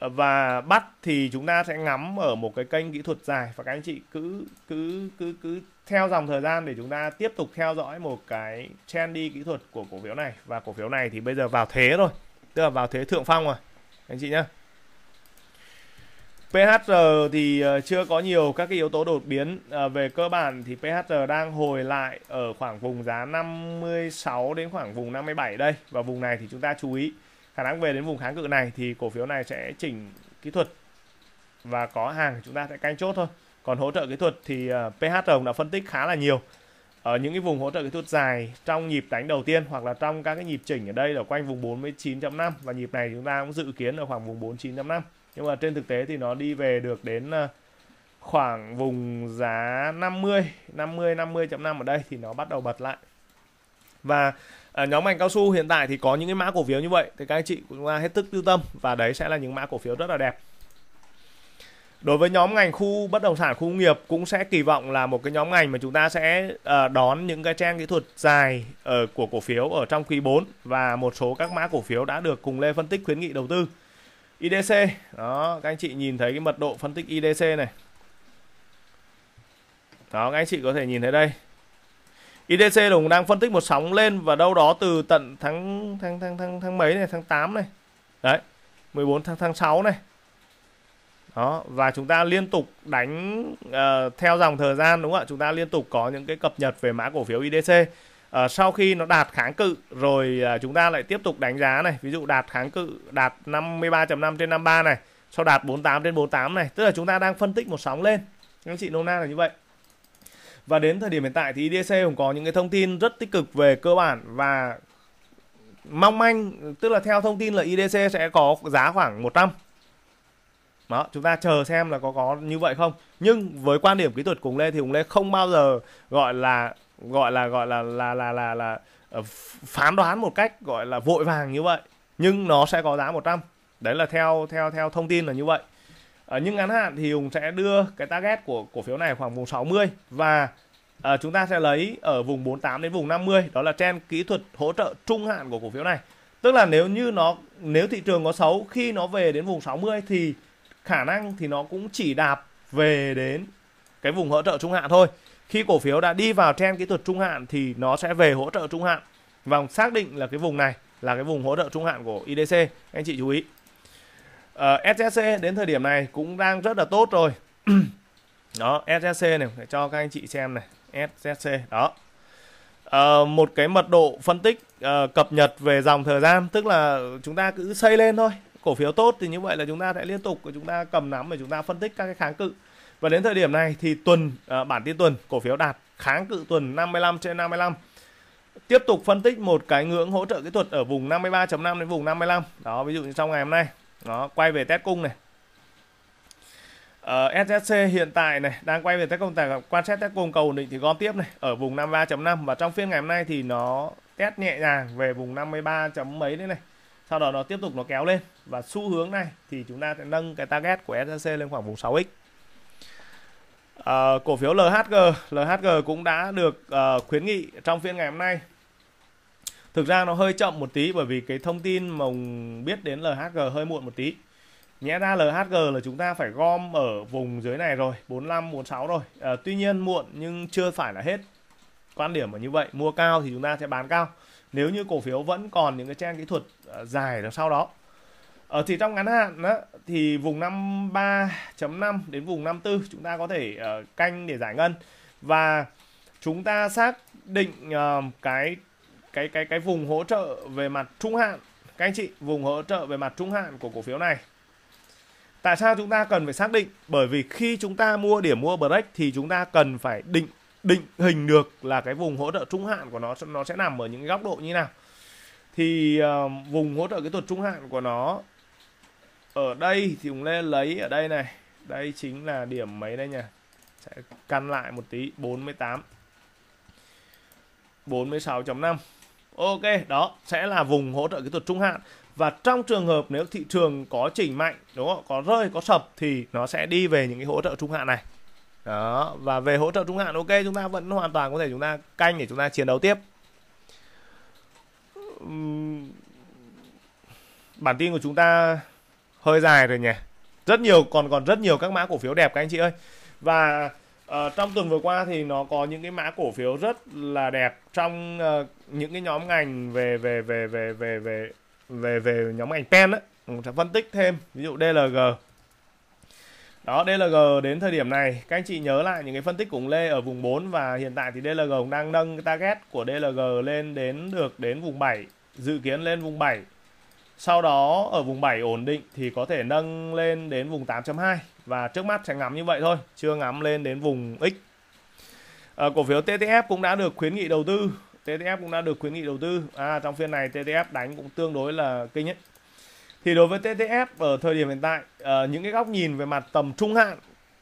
Và bắt thì chúng ta sẽ ngắm ở một cái kênh kỹ thuật dài. Và các anh chị cứ cứ cứ cứ theo dòng thời gian để chúng ta tiếp tục theo dõi một cái trend đi kỹ thuật của cổ phiếu này. Và cổ phiếu này thì bây giờ vào thế rồi tức là vào thế thượng phong rồi. Anh chị nhé PHR thì ờ, chưa có nhiều các cái yếu tố đột biến à, về cơ bản thì PHR đang hồi lại ở khoảng vùng giá 56 đến khoảng vùng 57 đây. Và vùng này thì chúng ta chú ý khả năng về đến vùng kháng cự này thì cổ phiếu này sẽ chỉnh kỹ thuật và có hàng chúng ta sẽ canh chốt thôi. Còn hỗ trợ kỹ thuật thì ờ, PHR đã phân tích khá là nhiều. Ở những cái vùng hỗ trợ kỹ thuật dài trong nhịp đánh đầu tiên hoặc là trong các cái nhịp chỉnh ở đây là quanh vùng 49.5 và nhịp này chúng ta cũng dự kiến ở khoảng vùng 49.5 nhưng mà trên thực tế thì nó đi về được đến ờ, khoảng vùng giá 50 50 50.5 ở đây thì nó bắt đầu bật lại. Và à, nhóm ngành cao su hiện tại thì có những cái mã cổ phiếu như vậy thì các anh chị cũng hết sức lưu tâm và đấy sẽ là những mã cổ phiếu rất là đẹp. Đối với nhóm ngành khu bất động sản khu công nghiệp cũng sẽ kỳ vọng là một cái nhóm ngành mà chúng ta sẽ uh, đón những cái trang kỹ thuật dài ở của cổ phiếu ở trong quý 4 và một số các mã cổ phiếu đã được cùng lê phân tích khuyến nghị đầu tư. IDC đó các anh chị nhìn thấy cái mật độ phân tích IDC này đó các anh chị có thể nhìn thấy đây IDC cũng đang phân tích một sóng lên và đâu đó từ tận tháng tháng tháng tháng tháng mấy này tháng 8 này. Đấy. 14 tháng tháng 6 này. Đó, và chúng ta liên tục đánh uh, theo dòng thời gian đúng không ạ? Chúng ta liên tục có những cái cập nhật về mã cổ phiếu IDC. Uh, sau khi nó đạt kháng cự rồi uh, chúng ta lại tiếp tục đánh giá này, ví dụ đạt kháng cự đạt 53.5 trên 53 này, sau đạt 48 trên 48 này, tức là chúng ta đang phân tích một sóng lên. Anh chị nôm na là như vậy. Và đến thời điểm hiện tại thì IDC cũng có những cái thông tin rất tích cực về cơ bản và mong manh tức là theo thông tin là IDC sẽ có giá khoảng 100 đó chúng ta chờ xem là có có như vậy không nhưng với quan điểm kỹ thuật cùng lê thì cùng lê không bao giờ gọi là gọi là gọi là là là là, là ờ, phán đoán một cách gọi là vội vàng như vậy. Nhưng nó sẽ có giá 100 đấy là theo theo theo thông tin là như vậy. Ở nhưng ngắn hạn thì Hùng sẽ đưa cái target của cổ phiếu này khoảng vùng 60 và à, chúng ta sẽ lấy ở vùng 48 đến vùng 50 đó là trend kỹ thuật hỗ trợ trung hạn của cổ phiếu này. Tức là nếu như nó nếu thị trường có xấu khi nó về đến vùng 60 thì khả năng thì nó cũng chỉ đạp về đến cái vùng hỗ trợ trung hạn thôi khi cổ phiếu đã đi vào trend kỹ thuật trung hạn thì nó sẽ về hỗ trợ trung hạn. Và xác định là cái vùng này là cái vùng hỗ trợ trung hạn của IDC anh chị chú ý. Ờ, uh, SSC đến thời điểm này cũng đang rất là tốt rồi. Đó SSC này để cho các anh chị xem này. SSC đó. Uh, một cái mật độ phân tích uh, cập nhật về dòng thời gian tức là chúng ta cứ xây lên thôi. Cổ phiếu tốt thì như vậy là chúng ta sẽ liên tục chúng ta cầm nắm để chúng ta phân tích các cái kháng cự và đến thời điểm này thì tuần à, bản tin tuần cổ phiếu đạt kháng cự tuần 55 trên 55 tiếp tục phân tích một cái ngưỡng hỗ trợ kỹ thuật ở vùng 53.5 đến vùng 55 đó ví dụ như trong ngày hôm nay. Nó quay về test cung này. Uh, ờ, SSC hiện tại này đang quay về test cung tại quan sát test cung cầu ổn định thì gom tiếp này ở vùng 53.5 và trong phiên ngày hôm nay thì nó test nhẹ nhàng về vùng 53 chấm mấy đấy này. Sau đó nó tiếp tục nó kéo lên. Và xu hướng này thì chúng ta sẽ nâng cái target của SSC lên khoảng vùng 6x uh, cổ phiếu LHG LHG cũng đã được uh, khuyến nghị trong phiên ngày hôm nay. Thực ra nó hơi chậm một tí bởi vì cái thông tin mà biết đến LHG hơi muộn một tí. Nhẽ ra LHG là chúng ta phải gom ở vùng dưới này rồi 45 46 rồi. À, tuy nhiên muộn nhưng chưa phải là hết. Quan điểm là như vậy mua cao thì chúng ta sẽ bán cao. Nếu như cổ phiếu vẫn còn những cái trang kỹ thuật uh, dài đằng sau đó ở thì trong ngắn hạn đó, thì vùng 53.5 đến vùng 54 chúng ta có thể uh, canh để giải ngân. Và chúng ta xác định uh, cái cái cái cái vùng hỗ trợ về mặt trung hạn. Các anh chị vùng hỗ trợ về mặt trung hạn của cổ phiếu này. Tại sao chúng ta cần phải xác định? Bởi vì khi chúng ta mua điểm mua break thì chúng ta cần phải định định hình được là cái vùng hỗ trợ trung hạn của nó nó sẽ nằm ở những góc độ như nào. Thì uh, vùng hỗ trợ kỹ thuật trung hạn của nó ở đây thì chúng lên lấy ở đây này. Đây chính là điểm mấy đây nhỉ? Sẽ căn lại một tí. 48 46.5 Ok, đó sẽ là vùng hỗ trợ kỹ thuật trung hạn. Và trong trường hợp nếu thị trường có chỉnh mạnh, đúng không? Có rơi, có sập thì nó sẽ đi về những cái hỗ trợ trung hạn này. Đó, và về hỗ trợ trung hạn, ok, chúng ta vẫn hoàn toàn có thể chúng ta canh để chúng ta chiến đấu tiếp. Bản tin của chúng ta hơi dài rồi nhỉ. Rất nhiều còn còn rất nhiều các mã cổ phiếu đẹp các anh chị ơi. Và uh, trong tuần vừa qua thì nó có những cái mã cổ phiếu rất là đẹp trong uh, những cái nhóm ngành về về về về về về về về nhóm ngành pen đấy sẽ phân tích thêm ví dụ DLG đó DLG đến thời điểm này các anh chị nhớ lại những cái phân tích của Lê ở vùng 4 và hiện tại thì DLG cũng đang nâng cái target của DLG lên đến được đến vùng 7 dự kiến lên vùng 7 sau đó ở vùng 7 ổn định thì có thể nâng lên đến vùng 8.2 và trước mắt sẽ ngắm như vậy thôi, chưa ngắm lên đến vùng X. À, cổ phiếu TTF cũng đã được khuyến nghị đầu tư, TTF cũng đã được khuyến nghị đầu tư. À trong phiên này TTF đánh cũng tương đối là kinh ấy. Thì đối với TTF ở thời điểm hiện tại, à, những cái góc nhìn về mặt tầm trung hạn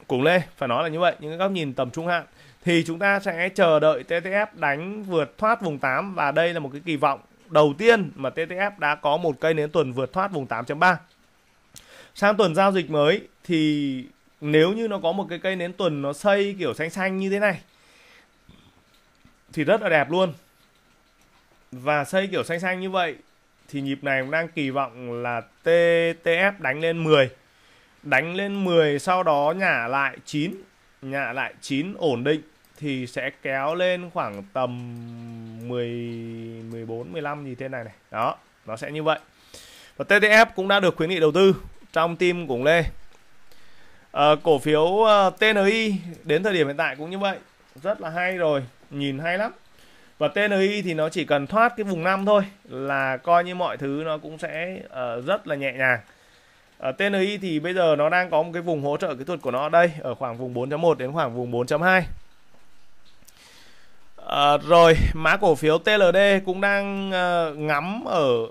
cũng Lê phải nói là như vậy, những cái góc nhìn tầm trung hạn thì chúng ta sẽ chờ đợi TTF đánh vượt thoát vùng 8 và đây là một cái kỳ vọng đầu tiên mà TTF đã có một cây nến tuần vượt thoát vùng 8.3. Sang tuần giao dịch mới thì nếu như nó có một cái cây nến tuần nó xây kiểu xanh xanh như thế này thì rất là đẹp luôn. Và xây kiểu xanh xanh như vậy thì nhịp này cũng đang kỳ vọng là TTF đánh lên 10. Đánh lên 10 sau đó nhả lại 9, nhả lại 9 ổn định thì sẽ kéo lên khoảng tầm 10 14 15 gì thế này này. Đó, nó sẽ như vậy. Và TTF cũng đã được khuyến nghị đầu tư trong team của Lê. À, cổ phiếu ờ, uh, TNI đến thời điểm hiện tại cũng như vậy, rất là hay rồi, nhìn hay lắm. Và TNI thì nó chỉ cần thoát cái vùng 5 thôi là coi như mọi thứ nó cũng sẽ uh, rất là nhẹ nhàng. Ở TNI thì bây giờ nó đang có một cái vùng hỗ trợ kỹ thuật của nó ở đây ở khoảng vùng 4.1 đến khoảng vùng 4.2. À, rồi mã cổ phiếu TLD cũng đang uh, ngắm ở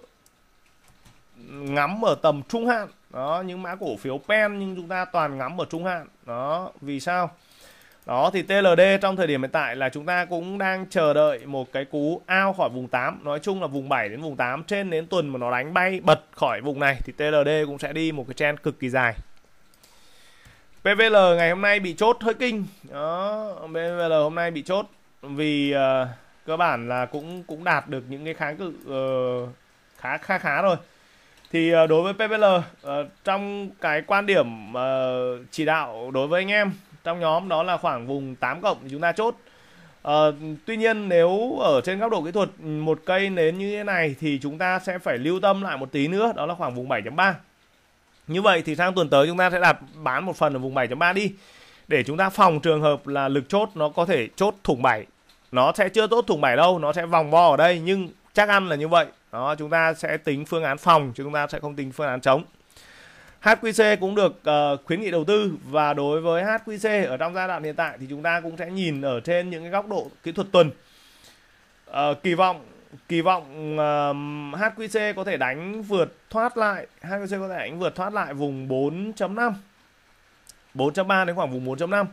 ngắm ở tầm trung hạn. Đó những mã cổ phiếu pen nhưng chúng ta toàn ngắm ở trung hạn. Đó vì sao? Đó thì TLD trong thời điểm hiện tại là chúng ta cũng đang chờ đợi một cái cú ao khỏi vùng 8 nói chung là vùng 7 đến vùng 8 trên đến tuần mà nó đánh bay bật khỏi vùng này thì TLD cũng sẽ đi một cái trend cực kỳ dài. PVL ngày hôm nay bị chốt hơi kinh. Đó PVL hôm nay bị chốt vì uh, cơ bản là cũng cũng đạt được những cái kháng cự uh, khá khá khá rồi. Thì uh, đối với PPL uh, trong cái quan điểm uh, chỉ đạo đối với anh em trong nhóm đó là khoảng vùng 8 cộng chúng ta chốt. Uh, tuy nhiên nếu ở trên góc độ kỹ thuật ừ, một cây nến như thế này thì chúng ta sẽ phải lưu tâm lại một tí nữa đó là khoảng vùng 7.3 như vậy thì sang tuần tới chúng ta sẽ đặt bán một phần ở vùng 7.3 đi để chúng ta phòng trường hợp là lực chốt nó có thể chốt thủng 7 nó sẽ chưa tốt thủng bảy đâu nó sẽ vòng vo ở đây nhưng chắc ăn là như vậy. Đó chúng ta sẽ tính phương án phòng chúng ta sẽ không tính phương án chống. HQC cũng được uh, khuyến nghị đầu tư và đối với HQC ở trong giai đoạn hiện tại thì chúng ta cũng sẽ nhìn ở trên những cái góc độ kỹ thuật tuần. Uh, kỳ vọng kỳ vọng uh, HQC có thể đánh vượt thoát lại HQC có thể đánh vượt thoát lại vùng 4.5 4.3 đến khoảng vùng 4.5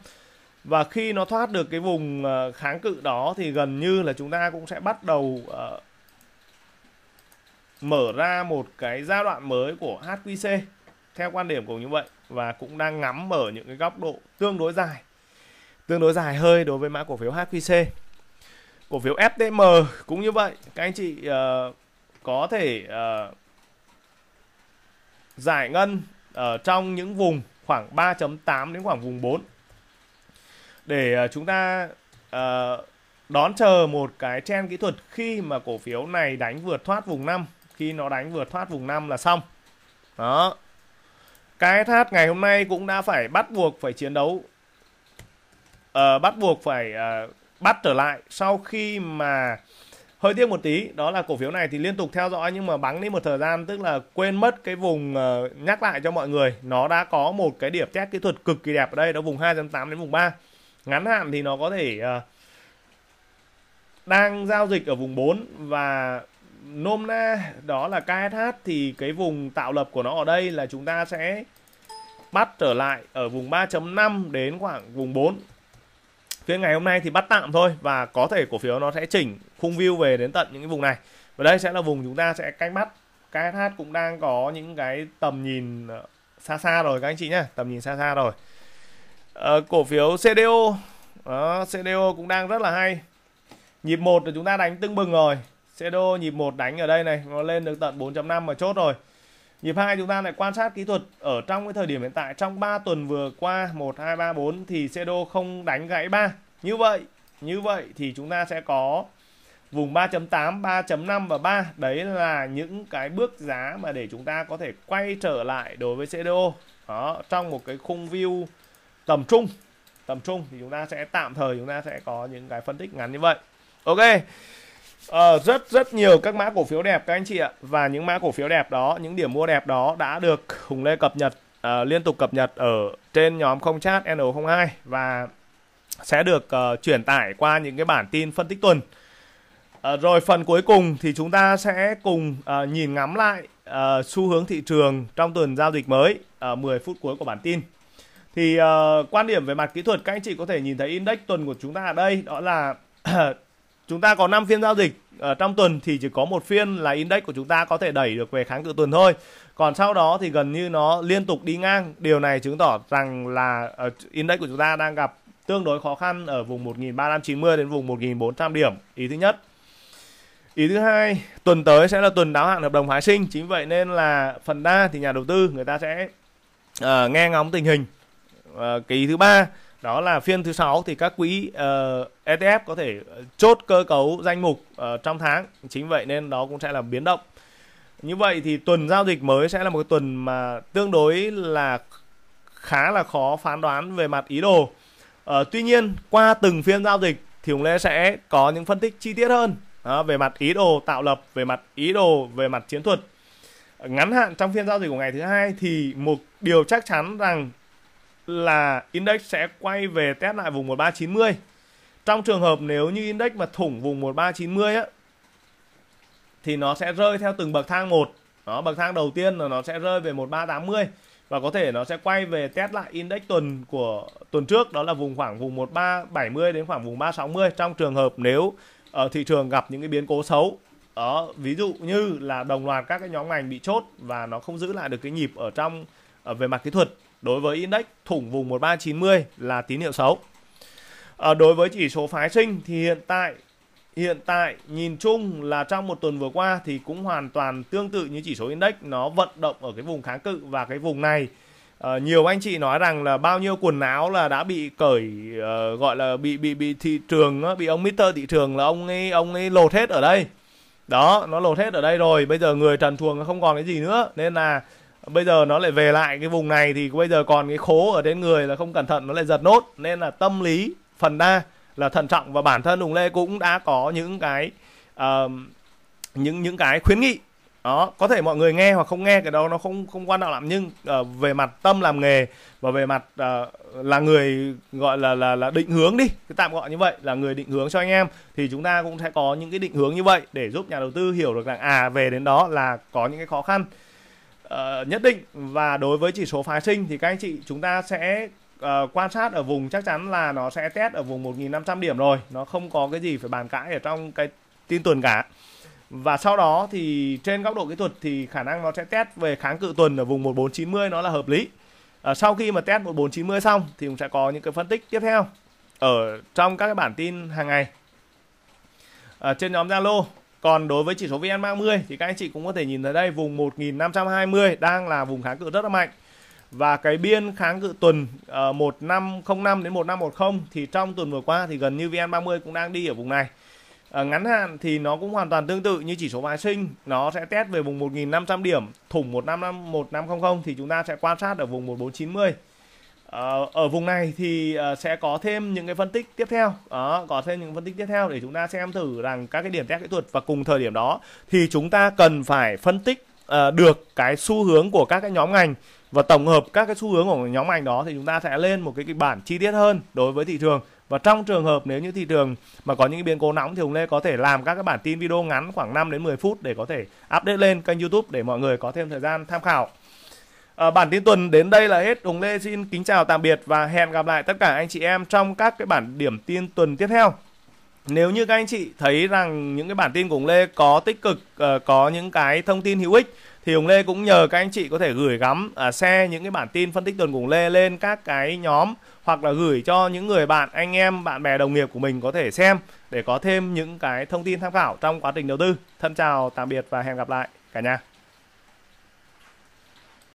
và khi nó thoát được cái vùng ờ, kháng cự đó thì gần như là chúng ta cũng sẽ bắt đầu uh, mở ra một cái giai đoạn mới của HQC theo quan điểm của như vậy và cũng đang ngắm ở những cái góc độ tương đối dài tương đối dài hơi đối với mã cổ phiếu HQC cổ phiếu FTM cũng như vậy các anh chị uh, có thể uh, giải ngân ở trong những vùng khoảng 3.8 đến khoảng vùng 4 để ờ, chúng ta uh, đón chờ một cái trend kỹ thuật khi mà cổ phiếu này đánh vượt thoát vùng 5 khi nó đánh vượt thoát vùng 5 là xong. Đó. Cái thát ngày hôm nay cũng đã phải bắt buộc phải chiến đấu uh, bắt buộc phải uh, bắt trở lại sau khi mà hơi tiếc một tí. Đó là cổ phiếu này thì liên tục theo dõi nhưng mà bắn đi một thời gian tức là quên mất cái vùng uh, nhắc lại cho mọi người. Nó đã có một cái điểm test kỹ thuật cực kỳ đẹp ở đây đó vùng 2.8 đến vùng 3 ngắn hạn thì nó có thể uh, đang giao dịch ở vùng 4 và nôm na đó là KSH thì cái vùng tạo lập của nó ở đây là chúng ta sẽ bắt trở lại ở vùng 3.5 đến khoảng vùng 4 phiên ngày hôm nay thì bắt tạm thôi và có thể cổ phiếu nó sẽ chỉnh khung view về đến tận những cái vùng này. Và đây sẽ là vùng chúng ta sẽ canh bắt. KSH cũng đang có những cái tầm nhìn ờ, xa xa rồi các anh chị nhé tầm nhìn xa xa rồi. Ờ, cổ phiếu CDO đó, CDO cũng đang rất là hay nhịp một là chúng ta đánh tưng bừng rồi CDO nhịp một đánh ở đây này nó lên được tận 4.5 mà chốt rồi Nhịp 2 chúng ta lại quan sát kỹ thuật ở trong cái thời điểm hiện tại trong 3 tuần vừa qua 1 2 3 4 thì CDO không đánh gãy 3. Như vậy, như vậy thì chúng ta sẽ có vùng 3.8, 3.5 và 3. Đấy là những cái bước giá mà để chúng ta có thể quay trở lại đối với CDO. Đó, trong một cái khung view tầm trung. Tầm trung thì chúng ta sẽ tạm thời chúng ta sẽ có những cái phân tích ngắn như vậy. Ok. Uh, rất rất nhiều các mã cổ phiếu đẹp các anh chị ạ và những mã cổ phiếu đẹp đó những điểm mua đẹp đó đã được Hùng Lê cập nhật uh, liên tục cập nhật ở trên nhóm không chat N02 và sẽ được uh, chuyển tải qua những cái bản tin phân tích tuần uh, rồi phần cuối cùng thì chúng ta sẽ cùng uh, nhìn ngắm lại uh, xu hướng thị trường trong tuần giao dịch mới uh, 10 phút cuối của bản tin thì uh, quan điểm về mặt kỹ thuật các anh chị có thể nhìn thấy index tuần của chúng ta ở đây đó là chúng ta có 5 phiên giao dịch ở trong tuần thì chỉ có một phiên là index của chúng ta có thể đẩy được về kháng cự tuần thôi. Còn sau đó thì gần như nó liên tục đi ngang. Điều này chứng tỏ rằng là uh, index của chúng ta đang gặp tương đối khó khăn ở vùng 1390 đến vùng 1400 điểm. Ý thứ nhất. Ý thứ hai, tuần tới sẽ là tuần đáo hạn hợp đồng phái sinh, chính vậy nên là phần đa thì nhà đầu tư người ta sẽ uh, nghe ngóng tình hình. Uh, kỳ thứ ba, đó là phiên thứ sáu thì các quỹ ờ, uh, ETF có thể ờ, chốt cơ cấu danh mục uh, trong tháng. Chính vậy nên đó cũng sẽ là biến động. Như vậy thì tuần giao dịch mới sẽ là một tuần mà tương đối là khá là khó phán đoán về mặt ý đồ. Uh, tuy nhiên qua từng phiên giao dịch thì Hùng lê sẽ có những phân tích chi tiết hơn đó, về mặt ý đồ tạo lập về mặt ý đồ về mặt chiến thuật. Ngắn hạn trong phiên giao dịch của ngày thứ hai thì một điều chắc chắn rằng là index sẽ quay về test lại vùng 1390. Trong trường hợp nếu như index mà thủng vùng 1390 á thì nó sẽ rơi theo từng bậc thang một. Đó, bậc thang đầu tiên là nó sẽ rơi về 1380 và có thể nó sẽ quay về test lại index tuần của tuần trước đó là vùng khoảng vùng 1370 đến khoảng vùng 360 trong trường hợp nếu ở thị trường gặp những cái biến cố xấu đó ví dụ như là đồng loạt các cái nhóm ngành bị chốt và nó không giữ lại được cái nhịp ở trong ở về mặt kỹ thuật đối với index thủng vùng 1390 là tín hiệu xấu. À, đối với chỉ số phái sinh thì hiện tại hiện tại nhìn chung là trong một tuần vừa qua thì cũng hoàn toàn tương tự như chỉ số index. Nó vận động ở cái vùng kháng cự và cái vùng này. À, nhiều anh chị nói rằng là bao nhiêu quần áo là đã bị cởi uh, gọi là bị bị bị thị trường bị ông Mister thị trường là ông ấy ông ấy lột hết ở đây. Đó nó lột hết ở đây rồi. Bây giờ người trần truồng không còn cái gì nữa. Nên là bây giờ nó lại về lại cái vùng này thì bây giờ còn cái khố ở trên người là không cẩn thận nó lại giật nốt. Nên là tâm lý phần đa là thận trọng và bản thân Hùng Lê cũng đã có những cái uh, những những cái khuyến nghị. Đó có thể mọi người nghe hoặc không nghe cái đó nó không không quan trọng lắm. Nhưng uh, về mặt tâm làm nghề và về mặt uh, là người gọi là là là định hướng đi cái tạm gọi như vậy là người định hướng cho anh em thì chúng ta cũng sẽ có những cái định hướng như vậy để giúp nhà đầu tư hiểu được rằng à về đến đó là có những cái khó khăn uh, nhất định. Và đối với chỉ số phái sinh thì các anh chị chúng ta sẽ uh, quan sát ở vùng chắc chắn là nó sẽ test ở vùng 1.500 điểm rồi. Nó không có cái gì phải bàn cãi ở trong cái tin tuần cả. Và sau đó thì trên góc độ kỹ thuật thì khả năng nó sẽ test về kháng cự tuần ở vùng 1490 nó là hợp lý. À, sau khi mà test 1490 xong thì cũng sẽ có những cái phân tích tiếp theo ở trong các cái bản tin hàng ngày. Ở trên nhóm Zalo còn đối với chỉ số VN30 thì các anh chị cũng có thể nhìn thấy đây vùng 1520 đang là vùng kháng cự rất là mạnh và cái biên kháng cự tuần ờ, uh, 1505 đến 1510 thì trong tuần vừa qua thì gần như VN30 cũng đang đi ở vùng này. Uh, ngắn hạn thì nó cũng hoàn toàn tương tự như chỉ số phái sinh, nó sẽ test về vùng 1500 điểm, thủng 155 1500 thì chúng ta sẽ quan sát ở vùng 1490. Ờ, ở vùng này thì ờ, sẽ có thêm những cái phân tích tiếp theo đó, có thêm những phân tích tiếp theo để chúng ta xem thử rằng các cái điểm test kỹ thuật và cùng thời điểm đó thì chúng ta cần phải phân tích ờ, được cái xu hướng của các cái nhóm ngành và tổng hợp các cái xu hướng của nhóm ngành đó thì chúng ta sẽ lên một cái kịch bản chi tiết hơn đối với thị trường và trong trường hợp nếu như thị trường mà có những cái biến cố nóng thì Hùng Lê có thể làm các cái bản tin video ngắn khoảng 5 đến 10 phút để có thể update lên kênh YouTube để mọi người có thêm thời gian tham khảo. À, bản tin tuần đến đây là hết. Hùng Lê xin kính chào tạm biệt và hẹn gặp lại tất cả anh chị em trong các cái bản điểm tin tuần tiếp theo. Nếu như các anh chị thấy rằng những cái bản tin của Hùng Lê có tích cực, uh, có những cái thông tin hữu ích thì Hùng Lê cũng nhờ các anh chị có thể gửi gắm uh, share những cái bản tin phân tích tuần của Hùng Lê lên các cái nhóm hoặc là gửi cho những người bạn, anh em, bạn bè đồng nghiệp của mình có thể xem để có thêm những cái thông tin tham khảo trong quá trình đầu tư. Thân chào, tạm biệt và hẹn gặp lại cả nhà.